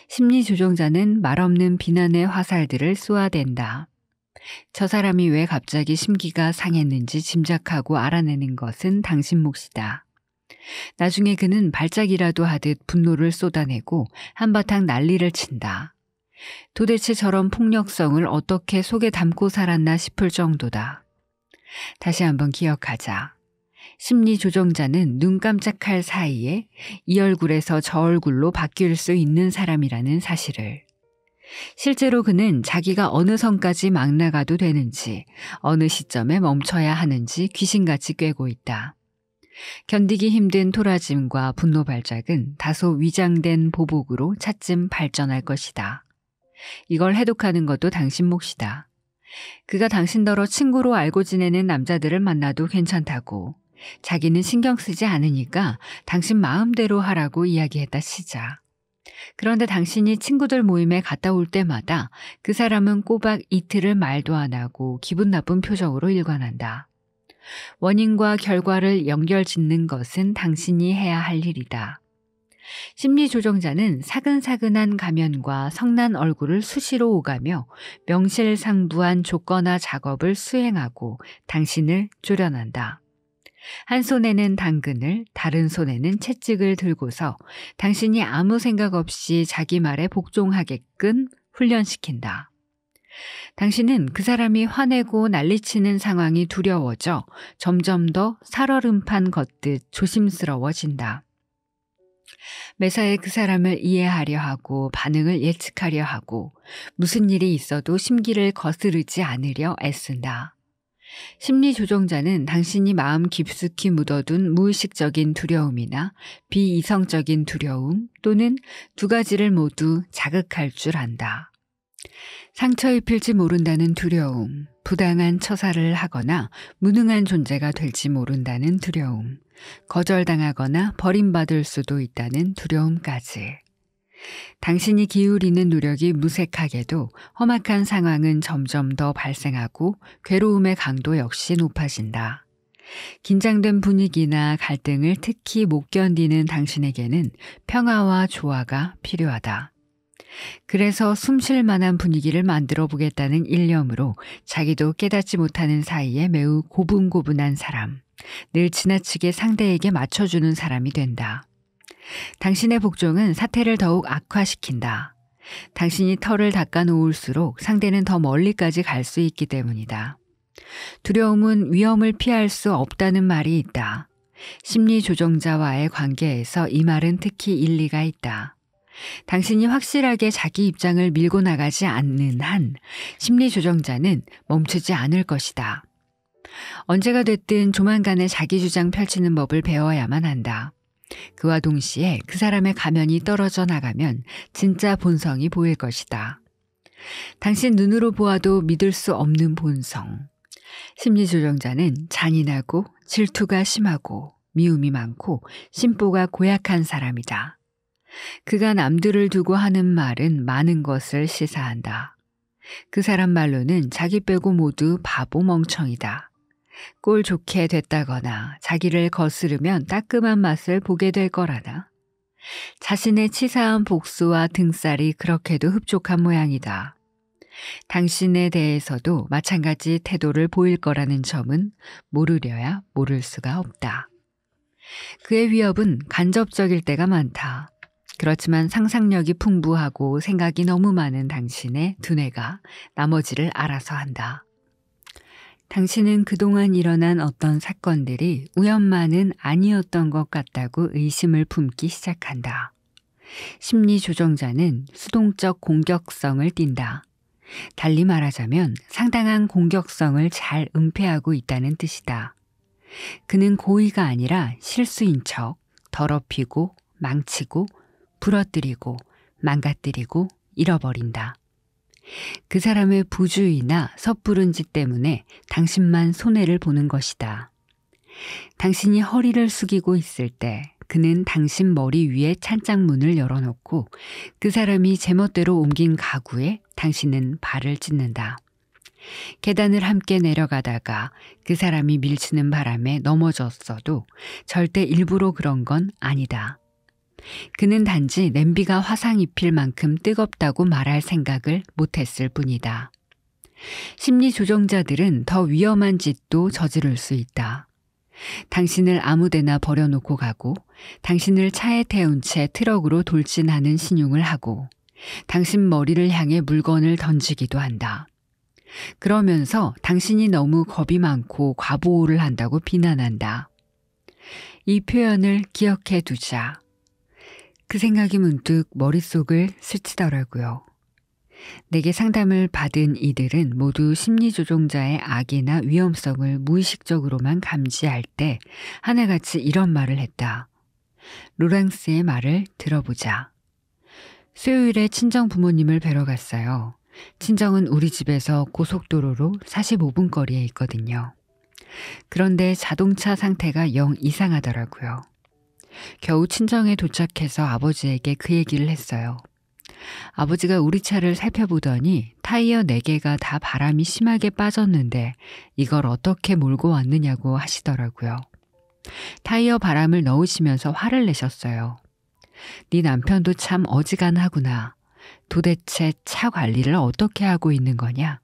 Speaker 1: 심리 조종자는 말없는 비난의 화살들을 쏘아댄다. 저 사람이 왜 갑자기 심기가 상했는지 짐작하고 알아내는 것은 당신 몫이다. 나중에 그는 발작이라도 하듯 분노를 쏟아내고 한바탕 난리를 친다. 도대체 저런 폭력성을 어떻게 속에 담고 살았나 싶을 정도다. 다시 한번 기억하자. 심리 조정자는 눈 깜짝할 사이에 이 얼굴에서 저 얼굴로 바뀔 수 있는 사람이라는 사실을. 실제로 그는 자기가 어느 선까지 막 나가도 되는지, 어느 시점에 멈춰야 하는지 귀신같이 꿰고 있다. 견디기 힘든 토라짐과 분노 발작은 다소 위장된 보복으로 차츰 발전할 것이다. 이걸 해독하는 것도 당신 몫이다. 그가 당신더러 친구로 알고 지내는 남자들을 만나도 괜찮다고 자기는 신경 쓰지 않으니까 당신 마음대로 하라고 이야기했다 시작. 그런데 당신이 친구들 모임에 갔다 올 때마다 그 사람은 꼬박 이틀을 말도 안 하고 기분 나쁜 표정으로 일관한다. 원인과 결과를 연결 짓는 것은 당신이 해야 할 일이다. 심리조정자는 사근사근한 가면과 성난 얼굴을 수시로 오가며 명실상부한 조건화 작업을 수행하고 당신을 조련한다. 한 손에는 당근을, 다른 손에는 채찍을 들고서 당신이 아무 생각 없이 자기 말에 복종하게끔 훈련시킨다. 당신은 그 사람이 화내고 난리치는 상황이 두려워져 점점 더 살얼음판 걷듯 조심스러워진다. 매사에 그 사람을 이해하려 하고 반응을 예측하려 하고 무슨 일이 있어도 심기를 거스르지 않으려 애쓴다. 심리 조종자는 당신이 마음 깊숙이 묻어둔 무의식적인 두려움이나 비이성적인 두려움 또는 두 가지를 모두 자극할 줄 안다. 상처 입힐지 모른다는 두려움, 부당한 처사를 하거나 무능한 존재가 될지 모른다는 두려움, 거절당하거나 버림받을 수도 있다는 두려움까지. 당신이 기울이는 노력이 무색하게도 험악한 상황은 점점 더 발생하고 괴로움의 강도 역시 높아진다. 긴장된 분위기나 갈등을 특히 못 견디는 당신에게는 평화와 조화가 필요하다. 그래서 숨 쉴 만한 분위기를 만들어 보겠다는 일념으로 자기도 깨닫지 못하는 사이에 매우 고분고분한 사람, 늘 지나치게 상대에게 맞춰주는 사람이 된다. 당신의 복종은 사태를 더욱 악화시킨다. 당신이 털을 닦아 놓을수록 상대는 더 멀리까지 갈 수 있기 때문이다. 두려움은 위험을 피할 수 없다는 말이 있다. 심리 조정자와의 관계에서 이 말은 특히 일리가 있다. 당신이 확실하게 자기 입장을 밀고 나가지 않는 한 심리 조정자는 멈추지 않을 것이다. 언제가 됐든 조만간에 자기 주장 펼치는 법을 배워야만 한다. 그와 동시에 그 사람의 가면이 떨어져 나가면 진짜 본성이 보일 것이다. 당신 눈으로 보아도 믿을 수 없는 본성. 심리조정자는 잔인하고 질투가 심하고 미움이 많고 심보가 고약한 사람이다. 그가 남들을 두고 하는 말은 많은 것을 시사한다. 그 사람 말로는 자기 빼고 모두 바보 멍청이다. 꼴 좋게 됐다거나 자기를 거스르면 따끔한 맛을 보게 될 거라나. 자신의 치사한 복수와 등살이 그렇게도 흡족한 모양이다. 당신에 대해서도 마찬가지 태도를 보일 거라는 점은 모르려야 모를 수가 없다. 그의 위협은 간접적일 때가 많다. 그렇지만 상상력이 풍부하고 생각이 너무 많은 당신의 두뇌가 나머지를 알아서 한다. 당신은 그동안 일어난 어떤 사건들이 우연만은 아니었던 것 같다고 의심을 품기 시작한다. 심리 조정자는 수동적 공격성을 띈다. 달리 말하자면 상당한 공격성을 잘 은폐하고 있다는 뜻이다. 그는 고의가 아니라 실수인 척 더럽히고 망치고 부러뜨리고 망가뜨리고 잃어버린다. 그 사람의 부주의나 섣부른 짓 때문에 당신만 손해를 보는 것이다. 당신이 허리를 숙이고 있을 때 그는 당신 머리 위에 찬장문을 열어놓고 그 사람이 제멋대로 옮긴 가구에 당신은 발을 찢는다. 계단을 함께 내려가다가 그 사람이 밀치는 바람에 넘어졌어도 절대 일부러 그런 건 아니다. 그는 단지 냄비가 화상 입힐 만큼 뜨겁다고 말할 생각을 못했을 뿐이다. 심리 조정자들은 더 위험한 짓도 저지를 수 있다. 당신을 아무데나 버려놓고 가고, 당신을 차에 태운 채 트럭으로 돌진하는 신용을 하고, 당신 머리를 향해 물건을 던지기도 한다. 그러면서 당신이 너무 겁이 많고 과보호를 한다고 비난한다. 이 표현을 기억해 두자. 그 생각이 문득 머릿속을 스치더라고요. 내게 상담을 받은 이들은 모두 심리조종자의 악이나 위험성을 무의식적으로만 감지할 때 하나같이 이런 말을 했다. 로랑스의 말을 들어보자. 수요일에 친정 부모님을 뵈러 갔어요. 친정은 우리 집에서 고속도로로 45분 거리에 있거든요. 그런데 자동차 상태가 영 이상하더라고요. 겨우 친정에 도착해서 아버지에게 그 얘기를 했어요. 아버지가 우리 차를 살펴보더니 타이어 4개가 다 바람이 심하게 빠졌는데 이걸 어떻게 몰고 왔느냐고 하시더라고요. 타이어 바람을 넣으시면서 화를 내셨어요. 네 남편도 참 어지간하구나. 도대체 차 관리를 어떻게 하고 있는 거냐?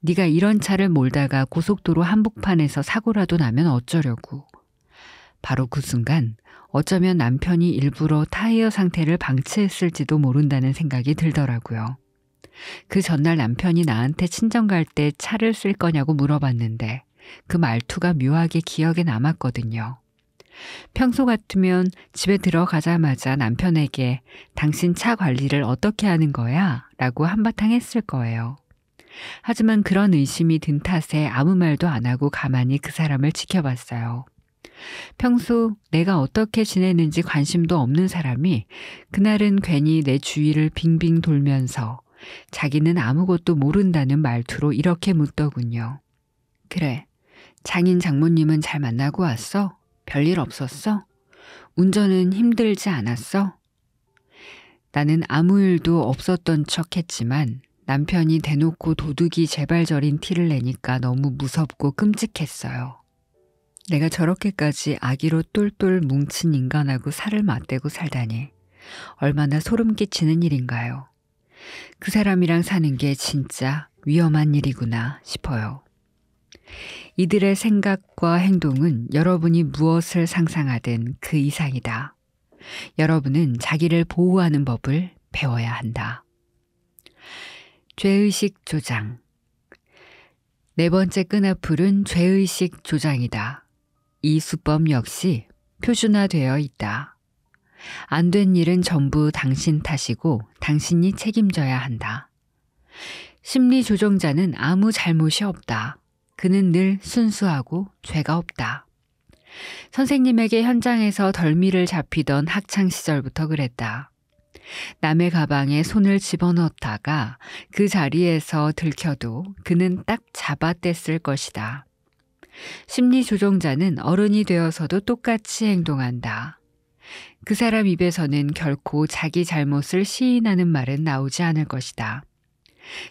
Speaker 1: 네가 이런 차를 몰다가 고속도로 한복판에서 사고라도 나면 어쩌려고. 바로 그 순간 어쩌면 남편이 일부러 타이어 상태를 방치했을지도 모른다는 생각이 들더라고요. 그 전날 남편이 나한테 친정 갈 때 차를 쓸 거냐고 물어봤는데 그 말투가 묘하게 기억에 남았거든요. 평소 같으면 집에 들어가자마자 남편에게 당신 차 관리를 어떻게 하는 거야? 라고 한바탕 했을 거예요. 하지만 그런 의심이 든 탓에 아무 말도 안 하고 가만히 그 사람을 지켜봤어요. 평소 내가 어떻게 지내는지 관심도 없는 사람이 그날은 괜히 내 주위를 빙빙 돌면서 자기는 아무것도 모른다는 말투로 이렇게 묻더군요. 그래, 장인 장모님은 잘 만나고 왔어? 별일 없었어? 운전은 힘들지 않았어? 나는 아무 일도 없었던 척 했지만 남편이 대놓고 도둑이 재발절인 티를 내니까 너무 무섭고 끔찍했어요. 내가 저렇게까지 아기로 똘똘 뭉친 인간하고 살을 맞대고 살다니 얼마나 소름 끼치는 일인가요. 그 사람이랑 사는 게 진짜 위험한 일이구나 싶어요. 이들의 생각과 행동은 여러분이 무엇을 상상하든 그 이상이다. 여러분은 자기를 보호하는 법을 배워야 한다. 죄의식 조장. 네 번째 끈 앞풀은 죄의식 조장이다. 이 수법 역시 표준화되어 있다. 안 된 일은 전부 당신 탓이고 당신이 책임져야 한다. 심리 조정자는 아무 잘못이 없다. 그는 늘 순수하고 죄가 없다. 선생님에게 현장에서 덜미를 잡히던 학창 시절부터 그랬다. 남의 가방에 손을 집어넣다가 그 자리에서 들켜도 그는 딱 잡아뗐을 것이다. 심리 조종자는 어른이 되어서도 똑같이 행동한다. 그 사람 입에서는 결코 자기 잘못을 시인하는 말은 나오지 않을 것이다.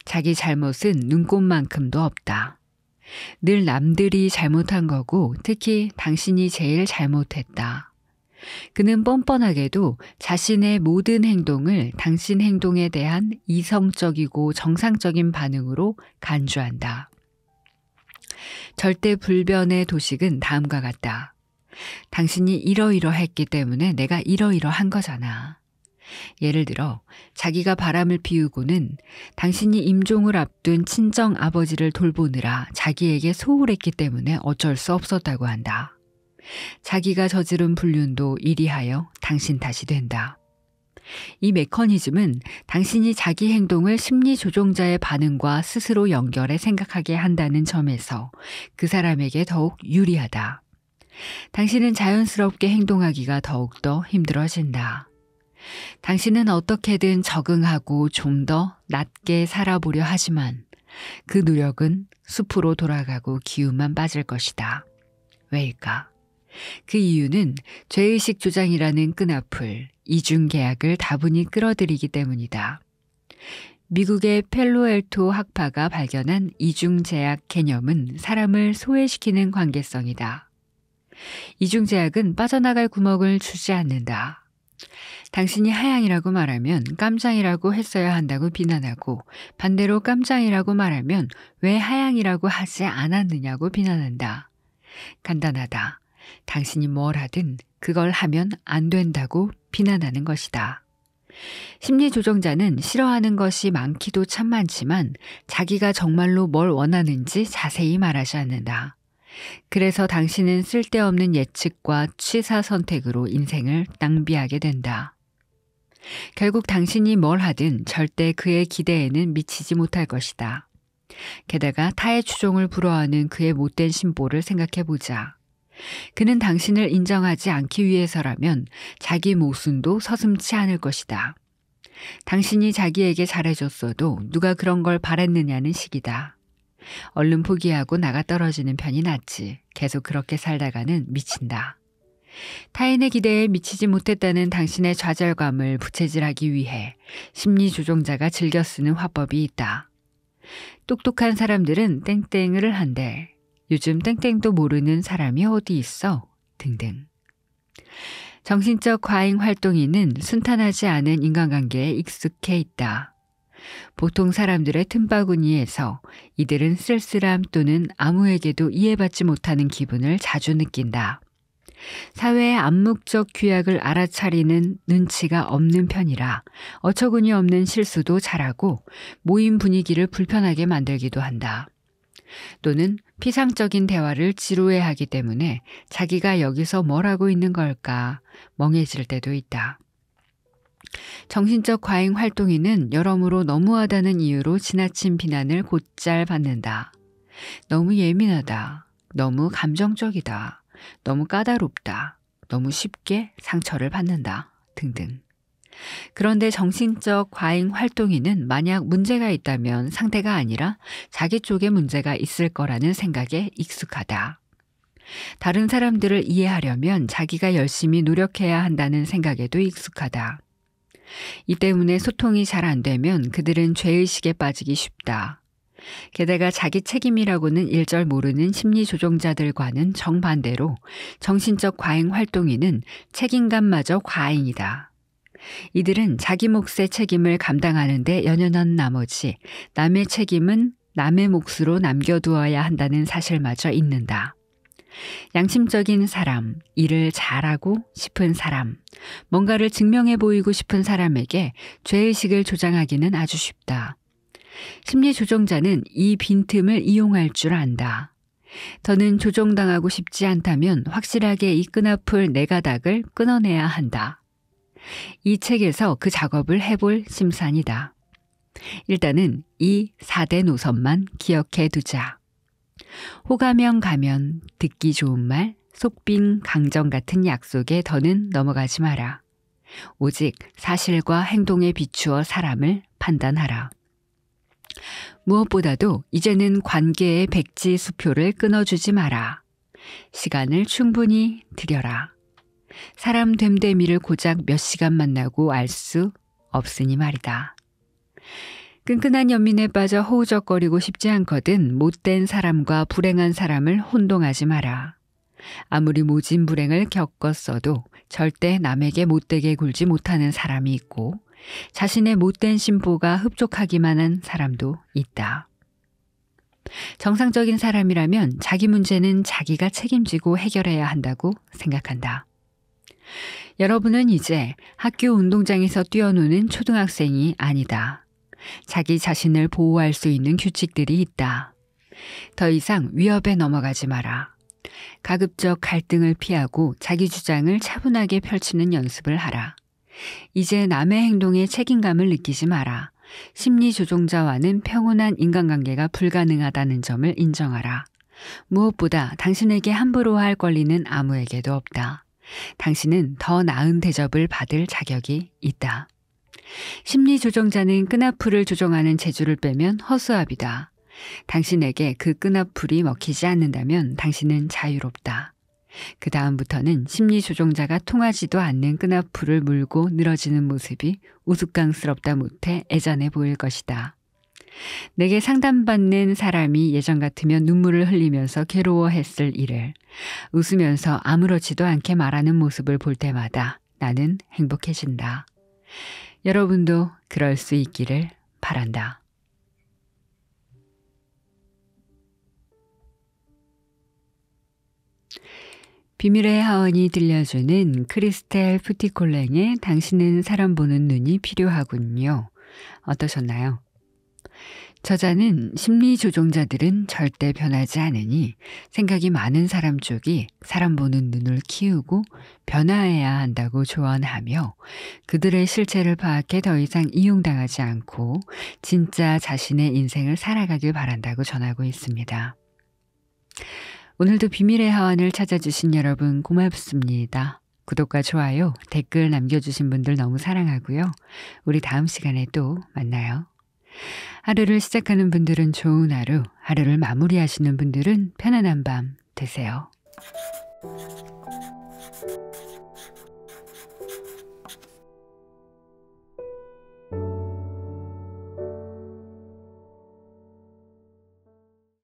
Speaker 1: 자기 잘못은 눈꽃만큼도 없다. 늘 남들이 잘못한 거고 특히 당신이 제일 잘못했다. 그는 뻔뻔하게도 자신의 모든 행동을 당신 행동에 대한 이성적이고 정상적인 반응으로 간주한다. 절대 불변의 도식은 다음과 같다. 당신이 이러이러했기 때문에 내가 이러이러한 거잖아. 예를 들어 자기가 바람을 피우고는 당신이 임종을 앞둔 친정 아버지를 돌보느라 자기에게 소홀했기 때문에 어쩔 수 없었다고 한다. 자기가 저지른 불륜도 이리하여 당신 탓이 된다. 이 메커니즘은 당신이 자기 행동을 심리 조종자의 반응과 스스로 연결해 생각하게 한다는 점에서 그 사람에게 더욱 유리하다. 당신은 자연스럽게 행동하기가 더욱더 힘들어진다. 당신은 어떻게든 적응하고 좀 더 낮게 살아보려 하지만 그 노력은 숲으로 돌아가고 기운만 빠질 것이다. 왜일까? 그 이유는 죄의식 조장이라는 끈앞을 이중계약을 다분히 끌어들이기 때문이다. 미국의 펠로엘토 학파가 발견한 이중제약 개념은 사람을 소외시키는 관계성이다. 이중제약은 빠져나갈 구멍을 주지 않는다. 당신이 하양이라고 말하면 깜장이라고 했어야 한다고 비난하고 반대로 깜장이라고 말하면 왜 하양이라고 하지 않았느냐고 비난한다. 간단하다. 당신이 뭘 하든 그걸 하면 안 된다고 비난하는 것이다. 심리 조정자는 싫어하는 것이 많기도 참 많지만 자기가 정말로 뭘 원하는지 자세히 말하지 않는다. 그래서 당신은 쓸데없는 예측과 취사 선택으로 인생을 낭비하게 된다. 결국 당신이 뭘 하든 절대 그의 기대에는 미치지 못할 것이다. 게다가 타의 추종을 불허하는 그의 못된 심보를 생각해 보자. 그는 당신을 인정하지 않기 위해서라면 자기 모순도 서슴치 않을 것이다. 당신이 자기에게 잘해줬어도 누가 그런 걸 바랬느냐는 식이다. 얼른 포기하고 나가 떨어지는 편이 낫지. 계속 그렇게 살다가는 미친다. 타인의 기대에 미치지 못했다는 당신의 좌절감을 부채질하기 위해 심리 조종자가 즐겨 쓰는 화법이 있다. 똑똑한 사람들은 땡땡을 한데 요즘 땡땡도 모르는 사람이 어디 있어? 등등. 정신적 과잉 활동인은 순탄하지 않은 인간관계에 익숙해 있다. 보통 사람들의 틈바구니에서 이들은 쓸쓸함 또는 아무에게도 이해받지 못하는 기분을 자주 느낀다. 사회의 암묵적 규약을 알아차리는 눈치가 없는 편이라 어처구니 없는 실수도 잘하고 모임 분위기를 불편하게 만들기도 한다. 또는 피상적인 대화를 지루해 하기 때문에 자기가 여기서 뭘 하고 있는 걸까 멍해질 때도 있다. 정신적 과잉 활동인은 여러모로 너무하다는 이유로 지나친 비난을 곧잘 받는다. 너무 예민하다. 너무 감정적이다. 너무 까다롭다. 너무 쉽게 상처를 받는다. 등등. 그런데 정신적 과잉 활동인은 만약 문제가 있다면 상대가 아니라 자기 쪽에 문제가 있을 거라는 생각에 익숙하다. 다른 사람들을 이해하려면 자기가 열심히 노력해야 한다는 생각에도 익숙하다. 이 때문에 소통이 잘 안 되면 그들은 죄의식에 빠지기 쉽다. 게다가 자기 책임이라고는 일절 모르는 심리 조종자들과는 정반대로 정신적 과잉 활동인은 책임감마저 과잉이다. 이들은 자기 몫의 책임을 감당하는데 연연한 나머지 남의 책임은 남의 몫으로 남겨두어야 한다는 사실마저 있는다. 양심적인 사람, 일을 잘하고 싶은 사람, 뭔가를 증명해 보이고 싶은 사람에게 죄의식을 조장하기는 아주 쉽다. 심리 조종자는 이 빈틈을 이용할 줄 안다. 더는 조종당하고 싶지 않다면 확실하게 이 끈앞을 네 가닥을 끊어내야 한다. 이 책에서 그 작업을 해볼 심산이다. 일단은 이 4대 노선만 기억해 두자. 호가면 가면, 듣기 좋은 말, 속빈 강정 같은 약속에 더는 넘어가지 마라. 오직 사실과 행동에 비추어 사람을 판단하라. 무엇보다도 이제는 관계의 백지 수표를 끊어주지 마라. 시간을 충분히 들여라. 사람 됨됨이를 고작 몇 시간 만나고 알 수 없으니 말이다. 끈끈한 연민에 빠져 허우적거리고 싶지 않거든 못된 사람과 불행한 사람을 혼동하지 마라. 아무리 모진 불행을 겪었어도 절대 남에게 못되게 굴지 못하는 사람이 있고 자신의 못된 심보가 흡족하기만 한 사람도 있다. 정상적인 사람이라면 자기 문제는 자기가 책임지고 해결해야 한다고 생각한다. 여러분은 이제 학교 운동장에서 뛰어노는 초등학생이 아니다. 자기 자신을 보호할 수 있는 규칙들이 있다. 더 이상 위협에 넘어가지 마라. 가급적 갈등을 피하고 자기 주장을 차분하게 펼치는 연습을 하라. 이제 남의 행동에 책임감을 느끼지 마라. 심리 조종자와는 평온한 인간관계가 불가능하다는 점을 인정하라. 무엇보다 당신에게 함부로 할 권리는 아무에게도 없다. 당신은 더 나은 대접을 받을 자격이 있다. 심리 조정자는 끈앞풀을 조정하는 재주를 빼면 허수아비다. 당신에게 그 끈앞풀이 먹히지 않는다면 당신은 자유롭다. 그 다음부터는 심리 조종자가 통하지도 않는 끈앞풀을 물고 늘어지는 모습이 우스꽝스럽다 못해 애잔해 보일 것이다. 내게 상담받는 사람이 예전 같으면 눈물을 흘리면서 괴로워했을 일을 웃으면서 아무렇지도 않게 말하는 모습을 볼 때마다 나는 행복해진다. 여러분도 그럴 수 있기를 바란다. 비밀의 하원이 들려주는 크리스텔 푸티콜랭의 당신은 사람 보는 눈이 필요하군요. 어떠셨나요? 저자는 심리 조종자들은 절대 변하지 않으니 생각이 많은 사람 쪽이 사람 보는 눈을 키우고 변화해야 한다고 조언하며 그들의 실체를 파악해 더 이상 이용당하지 않고 진짜 자신의 인생을 살아가길 바란다고 전하고 있습니다. 오늘도 비밀의 하원을 찾아주신 여러분 고맙습니다. 구독과 좋아요, 댓글 남겨주신 분들 너무 사랑하고요. 우리 다음 시간에 또 만나요. 하루를 시작하는 분들은 좋은 하루, 하루를 마무리하시는 분들은 편안한 밤 되세요.